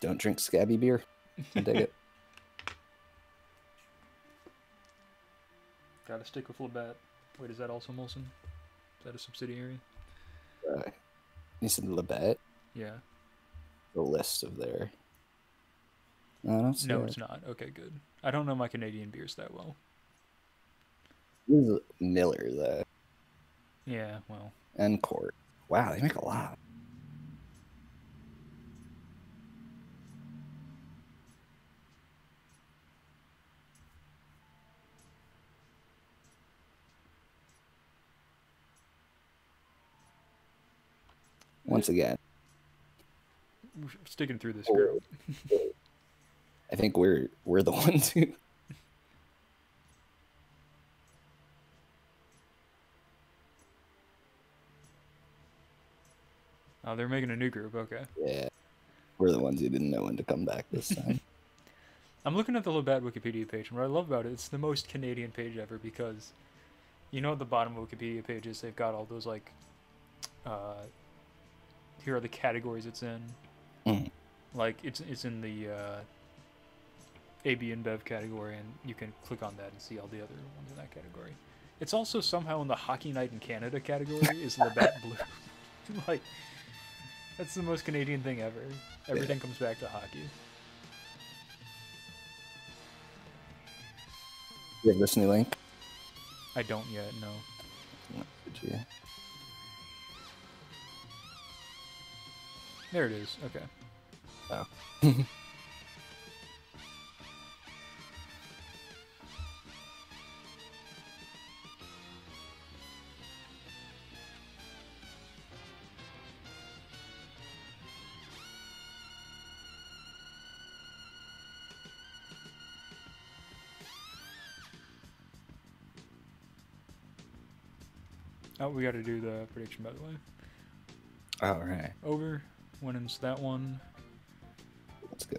Don't drink scabby beer. I dig it. Gotta stick with Labatt. Wait, is that also Molson? Is that a subsidiary? Uh, you said Labatt. Yeah. The list of their. No, I don't see No, it. it's not. Okay, good. I don't know my Canadian beers that well. Miller though, Yeah, well, and Coors. Wow, they make a lot. Once again, we're sticking through this group. I think we're we're the ones who. Oh, they're making a new group. Okay. Yeah, we're the ones who didn't know when to come back this time. I'm looking at the Labatt Wikipedia page, and what I love about it, it's the most Canadian page ever because, you know, at the bottom of Wikipedia pages, they've got all those like, uh, here are the categories it's in. Mhm. Like it's it's in the uh, AB InBev category, and you can click on that and see all the other ones in that category. It's also somehow in the Hockey Night in Canada category is Labatt Blue. like, that's the most Canadian thing ever. Everything comes back to hockey. you have this new link? I don't yet. No. Did you? There it is. Okay. Oh. Oh, we got to do the prediction by the way. All right, Over. Winnings that one. let's go.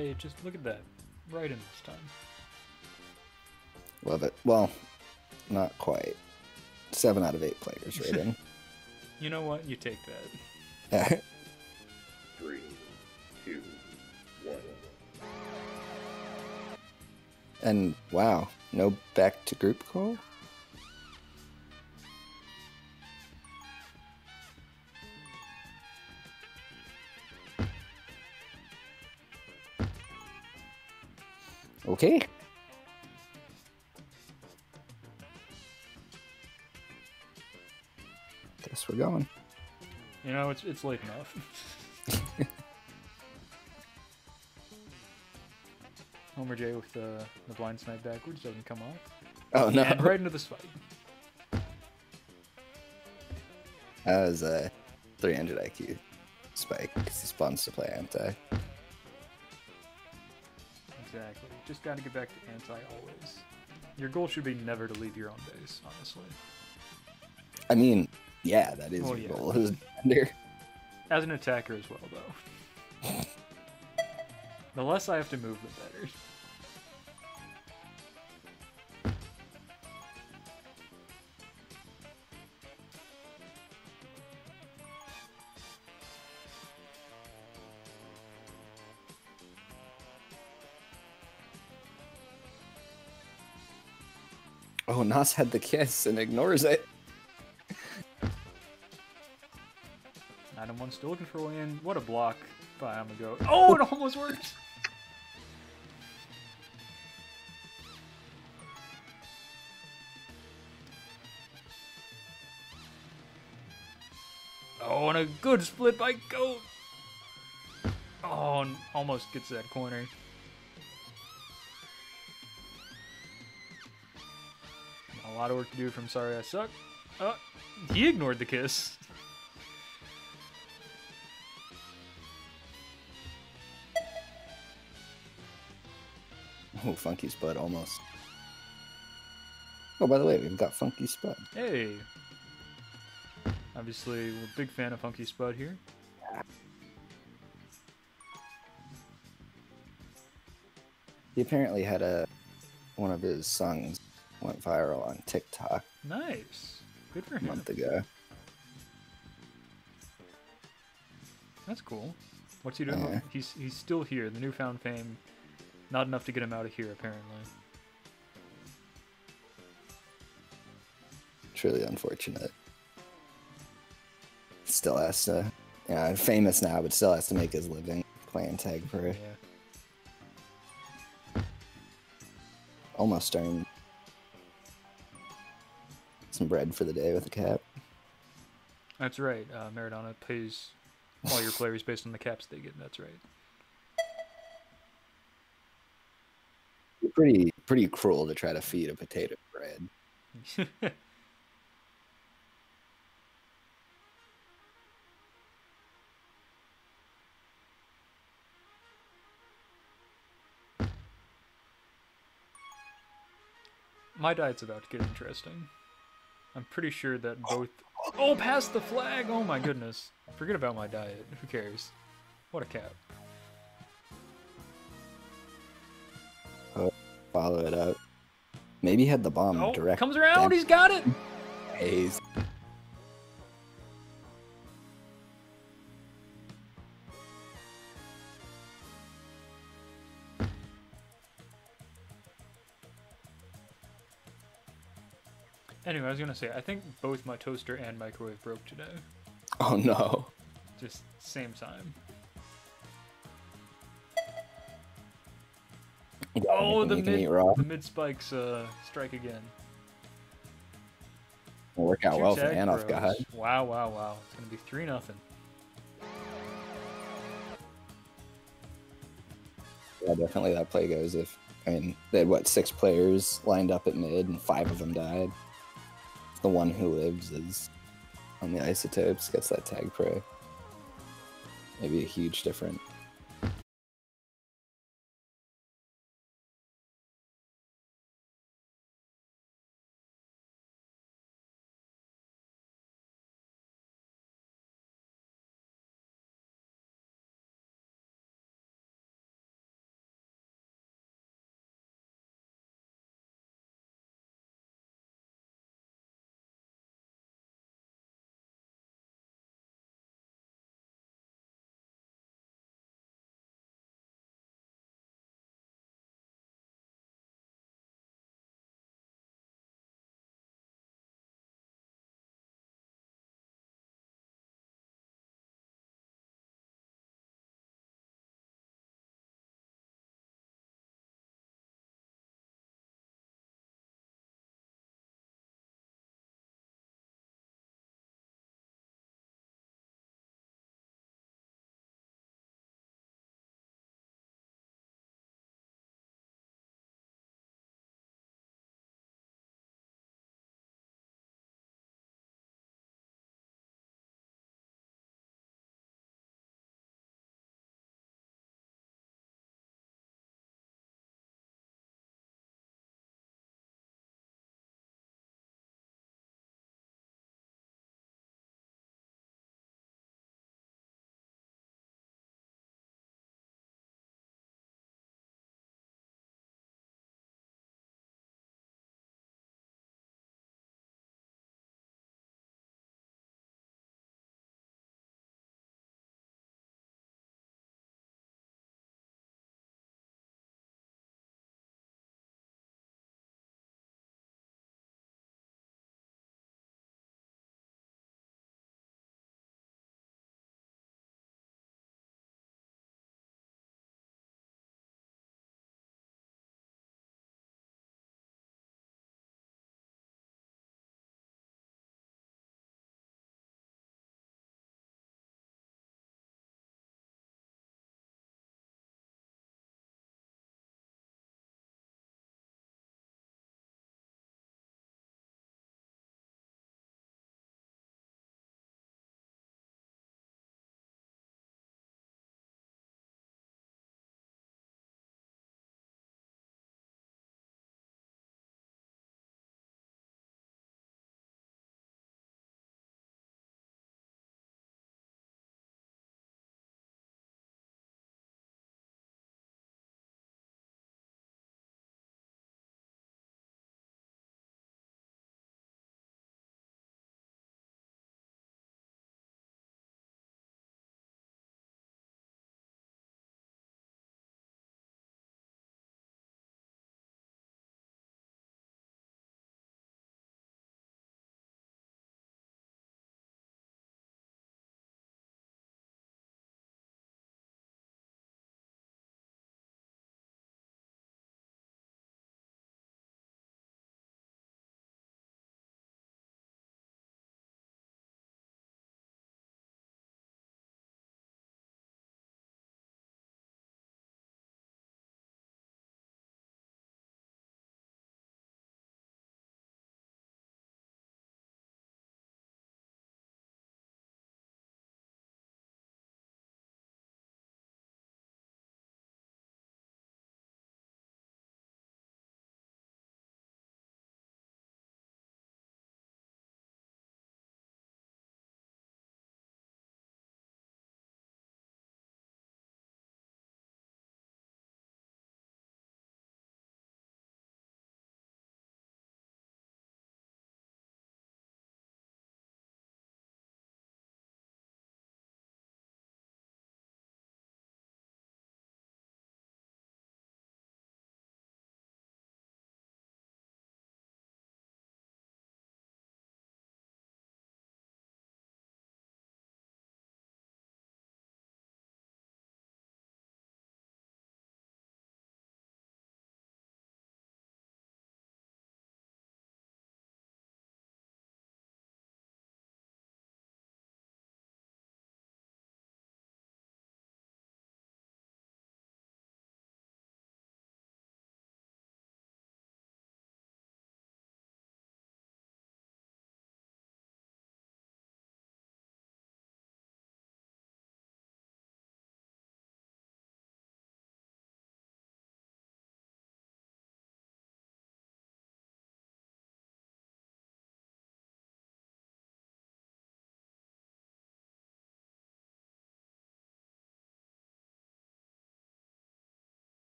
Hey, just look at that. Right in this time. Love it. Well, not quite. Seven out of eight players rating. You know what? You take that. Three, two, one. and wow, no back to group call. Okay. Guess we're going. You know, it's it's late enough. Homer J with the the blind snipe backwards doesn't come off. Oh no, And right into the spike. that was a 300 IQ spike because he spawns to play anti. Exactly. Just got to get back to anti always. Your goal should be never to leave your own base, honestly. I mean, yeah, that is Oh, your yeah. goal as a defender. As an attacker as well, though. the less I have to move, the better. Nas had the kiss and ignores it. Adam and one still looking for. What a block by Amago. Oh, it almost worked. Oh, and a good split by Goat. Oh, almost gets that corner. Lot of work to do from Sorry I Suck. Oh, he ignored the kiss. Oh, Funky Spud almost. Oh, by the way, we've got Funky Spud. Hey. Obviously, we're a big fan of Funky Spud here. He apparently had a one of his songs went viral on TikTok Nice. Good for a him. month ago. That's cool. What's he doing? Yeah. He's he's still here. The newfound fame, not enough to get him out of here apparently. Truly unfortunate. Still has to, yeah, famous now, but still has to make his living playing tag for Yeah. Almost earned some bread for the day with a cap. That's right. Uh, Maradona pays all your players based on the caps they get. That's right. Pretty, pretty cruel to try to feed a potato bread. My diet's about to get interesting. I'm pretty sure that both. Oh, past the flag! Oh my goodness. Forget about my diet. Who cares? What a cap. Oh, follow it up. Maybe he had the bomb Oh, direct. comes around. He's got it. phase. Anyway, I was gonna say I think both my toaster and microwave broke today. Oh no. Just same time. Oh, the You can eat mid, the mid spikes uh, strike again. Will work out Two well for throws. Wow, wow, wow! It's gonna be three nothing. Yeah, definitely that play goes if I mean they had what six players lined up at mid and five of them died. The one who lives is on the isotopes gets that tag pro. Maybe a huge difference.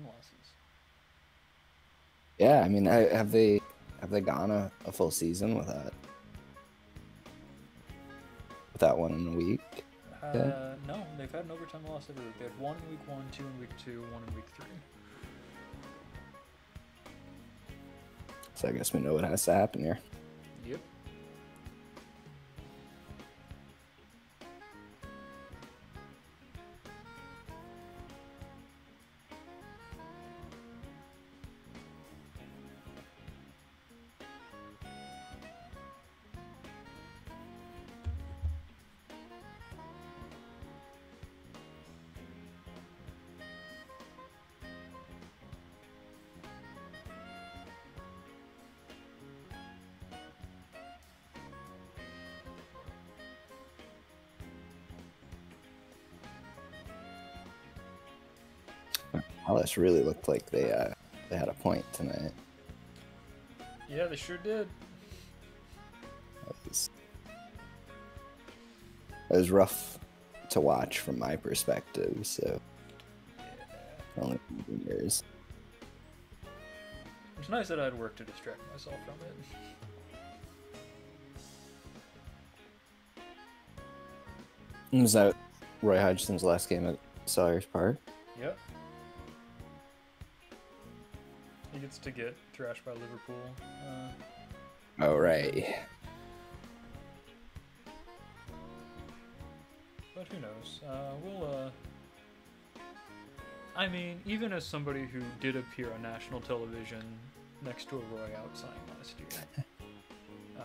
Losses. Yeah, I mean, I, have they have they gone a, a full season without without one in a week? Uh, no, they've had an overtime loss every week. They had one in week one, two in week two, one in week three. So I guess we know what has to happen here. Alice really looked like they uh, they had a point tonight. Yeah, they sure did. It was, it was rough to watch from my perspective. So only years. It's nice that I had work to distract myself from it. Was that Roy Hodgson's last game at Selhurst Park? Yep. To get thrashed by Liverpool. Uh, Oh right. but who knows? Uh, we'll. Uh, I mean, even as somebody who did appear on national television next to a Roy out sign last year, uh,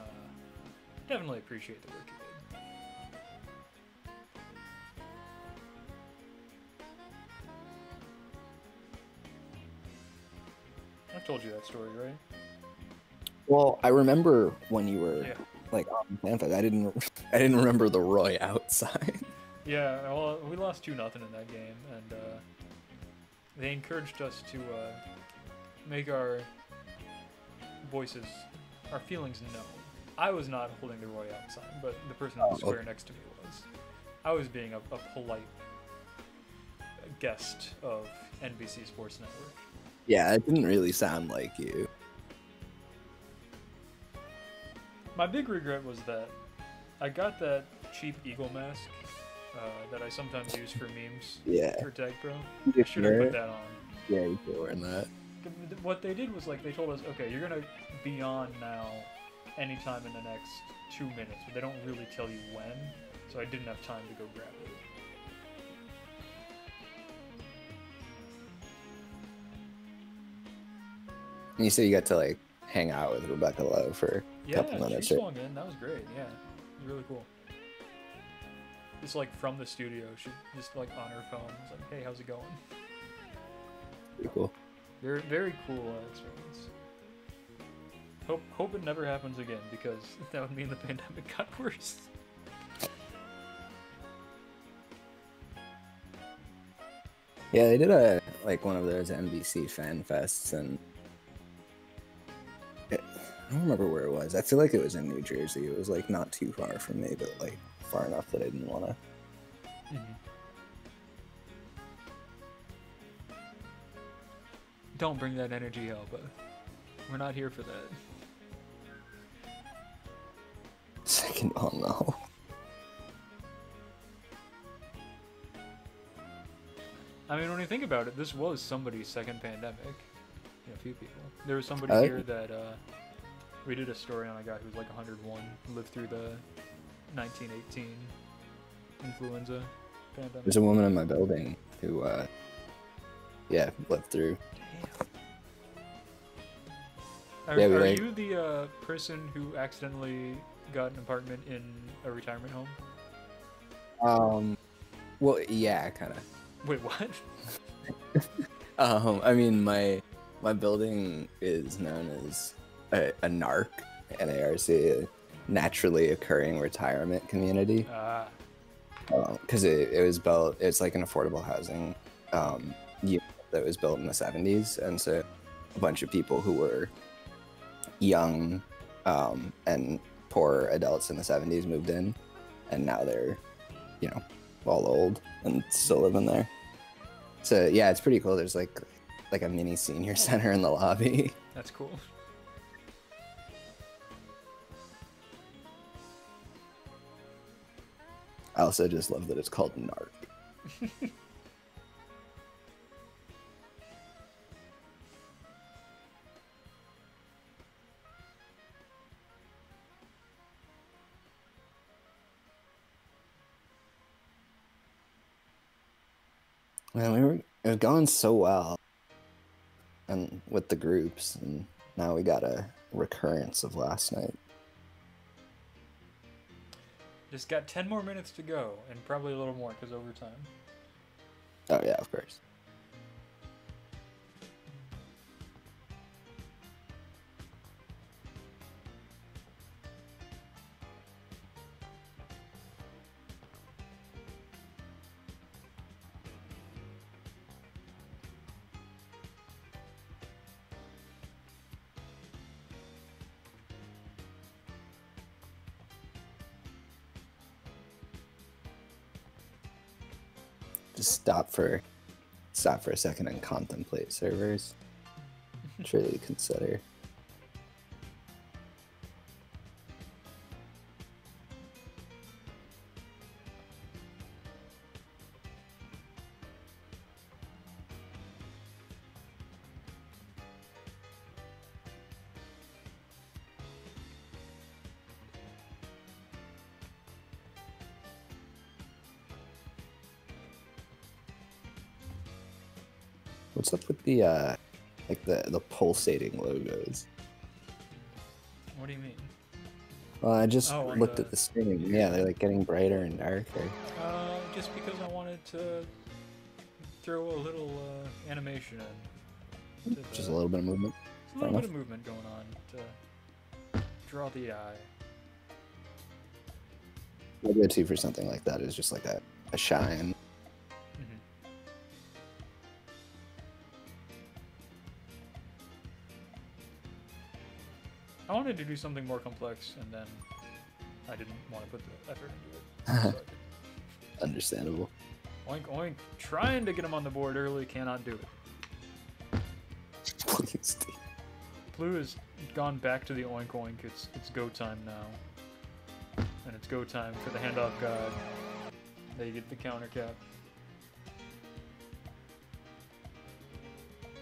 definitely appreciate the work told you that story, right? Well, I remember when you were Yeah. like on FanFest. I didn't. I didn't remember the Roy outside. Yeah, well, we lost two nothing in that game, and uh, they encouraged us to uh, make our voices, our feelings known. I was not holding the Roy out sign, but the person in the Oh, square next to me was. I was being a, a polite guest of NBC Sports Network. Yeah, it didn't really sound like you. My big regret was that I got that cheap eagle mask uh, that I sometimes use for memes Yeah. for Tag Pro. I should have put that on. Yeah, you were wearing that. What they did was like they told us, okay, you're gonna be on now, anytime in the next two minutes, but they don't really tell you when. So I didn't have time to go grab it. And you said you got to like hang out with Rebecca Lowe for a Yeah, couple she minutes. right? swung in. That was great. Yeah, it was really cool. Just like from the studio, she just like on her phone, was like, "Hey, how's it going?" Pretty cool. Very, very cool uh, experience. Hope, hope it never happens again because that would mean the pandemic got worse. Yeah, they did a like one of those NBC fan fests, and I don't remember where it was. I feel like it was in New Jersey. It was like not too far from me, but like far enough that I didn't want to. Don't bring that energy out, but we're not here for that. Second, oh no. I mean, when you think about it, this was somebody's second pandemic. You know, a few people. There was somebody I- here that uh, we did a story on a guy who was like 101, lived through the 1918 influenza pandemic. There's a woman in my building who, uh, yeah, lived through. Are, Yeah, are like- you the uh, person who accidentally got an apartment in a retirement home? Um, well, yeah, kind of. Wait, what? Um, I mean, my my building is known as a, a NARC, NARC, a naturally occurring retirement community. Because it, it was built it's like an affordable housing um, unit that was built in the 70s and so a bunch of people who were young um, and poor adults in the 70s moved in and now they're you know all old and still living there so yeah it's pretty cool there's like like a mini senior center in the lobby. That's cool. I also just love that it's called NARC. Man, we were it was going so well, and with the groups, and now we got a recurrence of last night. Just got 10 more minutes to go, and probably a little more because overtime. Oh yeah, of course. Stop for stop for a second and contemplate servers. Truly consider. What's up with the uh like the the pulsating logos? What do you mean? Well, I just Oh, looked the- at the screen. Yeah, they're like getting brighter and darker. Uh, just because I wanted to throw a little uh, animation in. to Just a little bit of movement. a little fair bit of movement going on to draw the eye. My go-to for something like that is just like a, a shine. Wanted to do something more complex, and then I didn't want to put the effort into it. So Understandable. Oink oink, trying to get him on the board early, cannot do it. Please. Blue has gone back to the oink oink. It's it's go time now, and it's go time for the handoff god. They get the counter cap.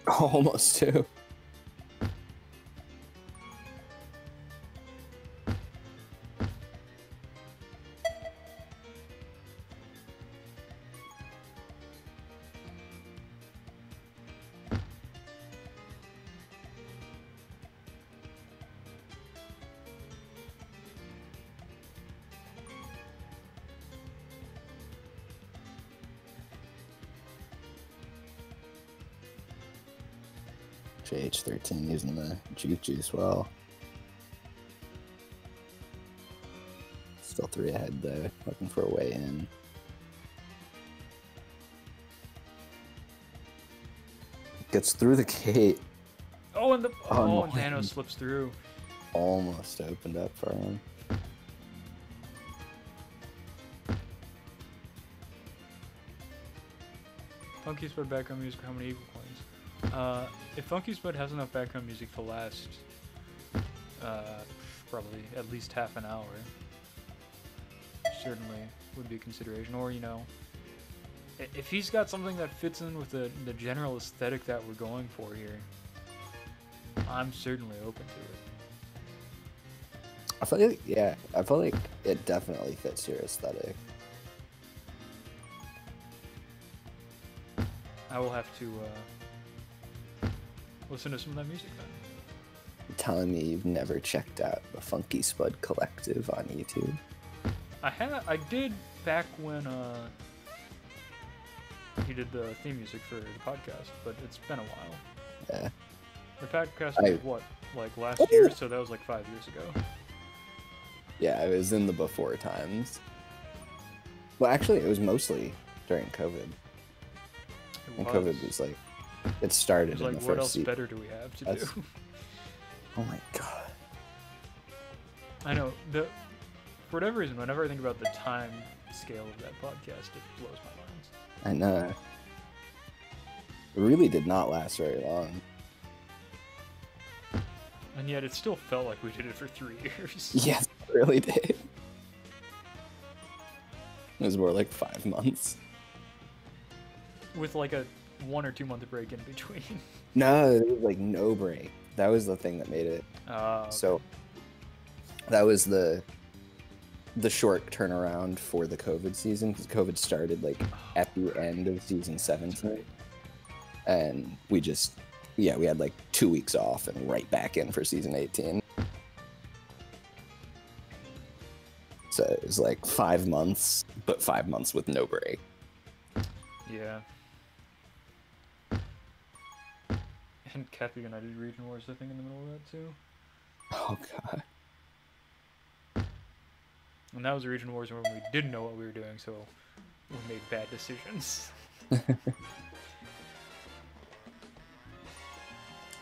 Almost too. JH13 using the juke as well. Still three ahead though, looking for a way in. Gets through the gate, Oh, and the Oh, oh, no. and Thanos slips through. almost opened up for him. Funky Spud background music, how many equal coins? Uh, if Funky Spud has enough background music to last, uh, probably at least half an hour, certainly would be a consideration. Or, you know, if he's got something that fits in with the, the general aesthetic that we're going for here, I'm certainly open to it. I feel like, yeah, I feel like it definitely fits your aesthetic. I will have to uh, listen to some of that music then. You're telling me you've never checked out the Funky Spud Collective on YouTube? I had I did back when uh he did the theme music for the podcast, but it's been a while. Yeah. The podcast I- was what, like last Ooh. year, so that was like five years ago. Yeah, it was in the before times. Well, actually, it was mostly during COVID. It And was. COVID was like, it started was in like, the what first else season. better do we have to That's- do? Oh my god. I know the for whatever reason, whenever I think about the time scale of that podcast, it blows my mind. I know. It really did not last very long. And yet it still felt like we did it for three years. Yes, it really did. It was more like five months. With like a one or two month break in between. No, it was like no break. That was the thing that made it Uh, so. That was the the short turnaround for the COVID season because COVID started like at the end of season 17, and we just yeah we had like two weeks off and right back in for season 18. So it was like five months, but five months with no break. Yeah. And Cappy United Region Wars, I think, in the middle of that too. Oh god. And that was a Region Wars when we didn't know what we were doing, so we made bad decisions.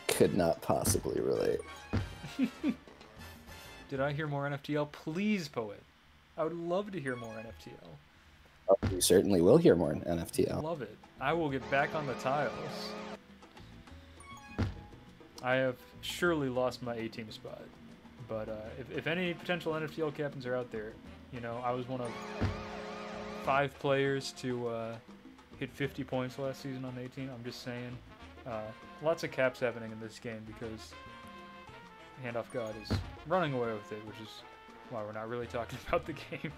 Could not possibly relate. Did I hear more NFTL? Please, Poet. I would love to hear more NFTL. Oh, you certainly will hear more NFTL. Love it. I will get back on the tiles. I have surely lost my A team spot. But uh, if, if any potential NFTL captains are out there, you know, I was one of five players to uh, hit 50 points last season on 18. I'm just saying. Uh, lots of caps happening in this game because Handoff God is running away with it, which is why we're not really talking about the game.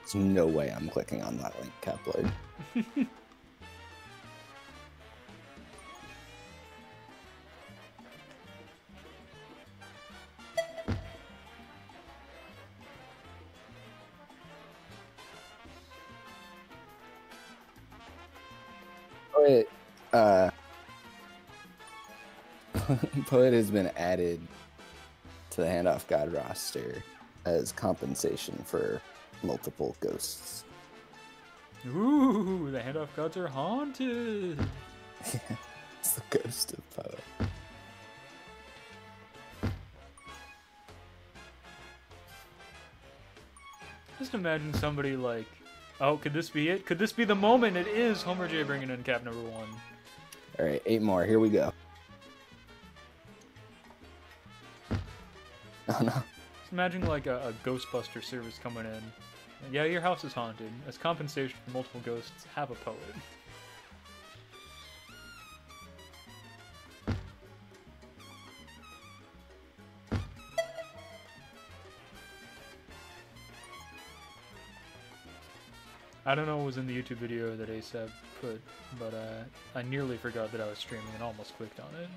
There's no way I'm clicking on that link, Kepler. Poet has been added to the Handoff God roster as compensation for multiple ghosts. Ooh, the handoff gods are haunted. it's the ghost of Poet. Just imagine somebody like, oh, could this be it? Could this be the moment? It is Homer J bringing in cap number one. All right, eight more. Here we go. Imagine like a, a Ghostbuster service coming in. Yeah, your house is haunted. As compensation for multiple ghosts, have a poet. I don't know what was in the YouTube video that ASAP put, but uh, I nearly forgot that I was streaming and almost clicked on it.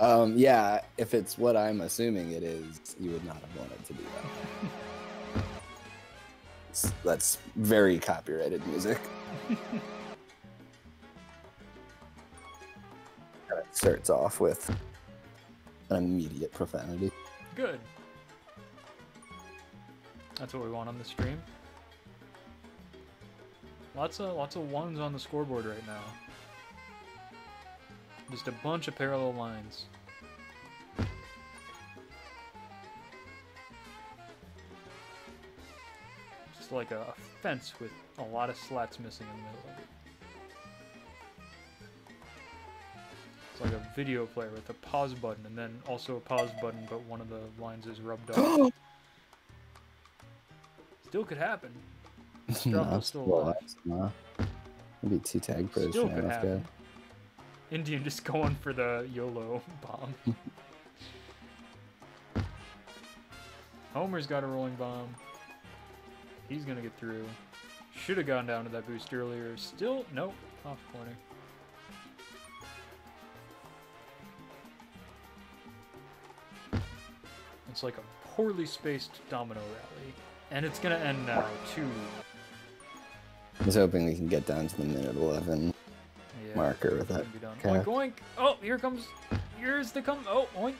Um, yeah, if it's what I'm assuming it is, you would not have wanted to do that. It's- That's very copyrighted music. And it starts off with an immediate profanity. Good. That's what we want on the stream. Lots of lots of ones on the scoreboard right now. Just a bunch of parallel lines. Just like a, a fence with a lot of slats missing in the middle of it. It's like a video player with a pause button and then also a pause button, but one of the lines is rubbed off. Still could happen. Stuff no, still alive. not. Maybe two tag pros Still could happen. Indian just going for the YOLO bomb. Homer's got a rolling bomb. He's gonna get through. Should have gone down to that boost earlier. Still, nope. Off corner. It's like a poorly spaced domino rally. And it's gonna end now, too. I was hoping we can get down to the minute 11 Yeah. marker with that. Couldn't be done. cap. Oink oink! Oh, here comes. Here's the come. Oh, oink!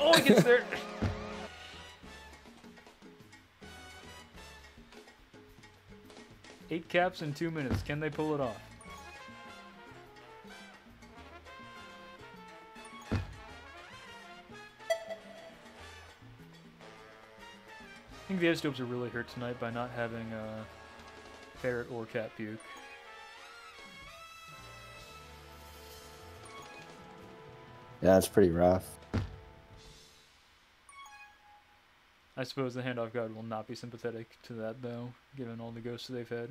Oh, he gets there. Eight caps in two minutes. Can they pull it off? I think the Isotopes are really hurt tonight by not having uh, Ferret or Cat Puke. Yeah, it's pretty rough. I suppose the Handoff God will not be sympathetic to that, though, given all the ghosts they've had.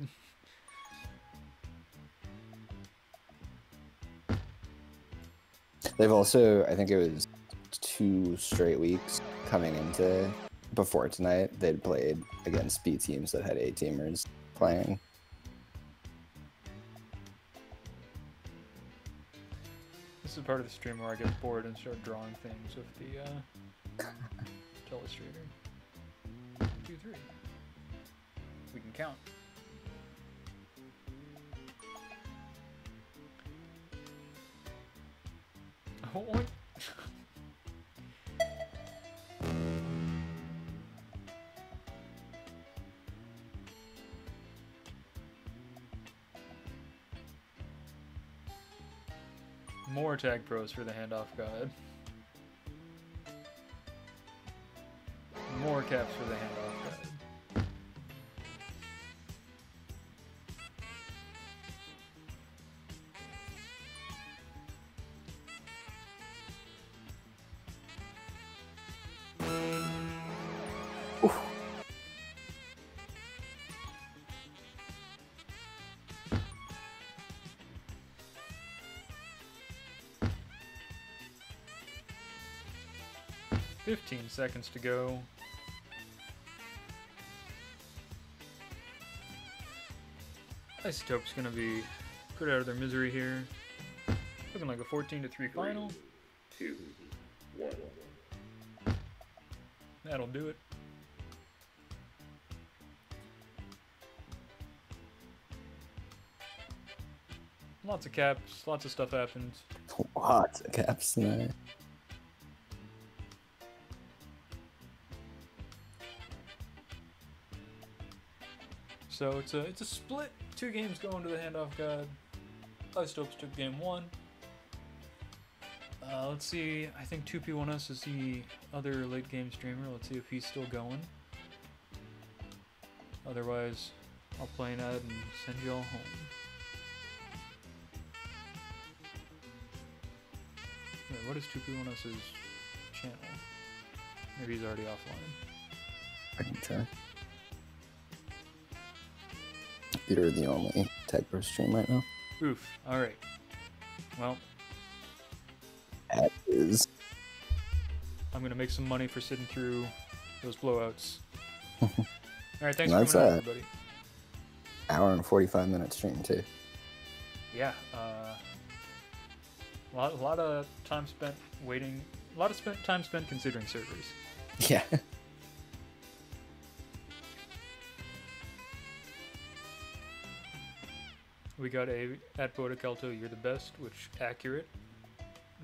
They've also, I think it was two straight weeks coming into before tonight. They'd played against B teams that had A teamers playing. Part of the stream where I get bored and start drawing things with the uh, two, three. We can count. Oh, More tag pros for the handoff god. More caps for the handoff 15 seconds to go. Isotope's gonna be put out of their misery here. Looking like a 14 to 3 final. Three, two, one. That'll do it. Lots of caps, lots of stuff happens. Lots of caps, no. So it's a it's a split. Two games going to the handoff god. Isotopes took game one. Uh, let's see. I think 2P1S is the other late game streamer. Let's see if he's still going. Otherwise, I'll play an ad and send you all home. Wait, what is 2P1S's channel? Maybe he's already offline. I can check. You're the only TagPro stream right now. Oof. Alright. Well, That is. I'm gonna make some money for sitting through those blowouts. All right, thanks That's for coming out, it. everybody. Hour and 45 minute stream, too. Yeah, uh, a lot, a lot of time spent waiting. A lot of spent time spent considering servers. Yeah. We got a at Bodakelto, you're the best, which accurate.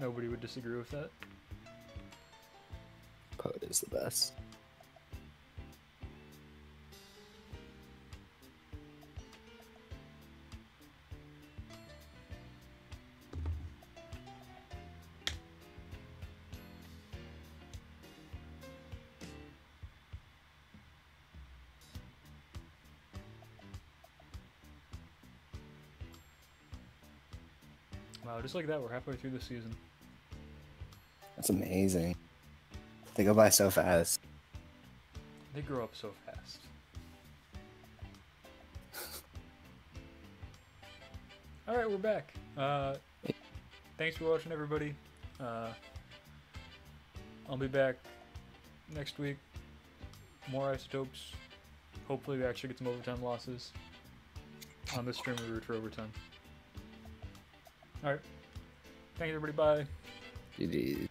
Nobody would disagree with that. Poet is the best. Just like that, we're halfway through the season. That's amazing. They go by so fast. They grow up so fast. All right, we're back. Uh, thanks for watching, everybody. Uh, I'll be back next week. More isotopes. Hopefully, we actually get some overtime losses on this stream. We root for overtime. All right. Thank you, everybody. Bye. GG.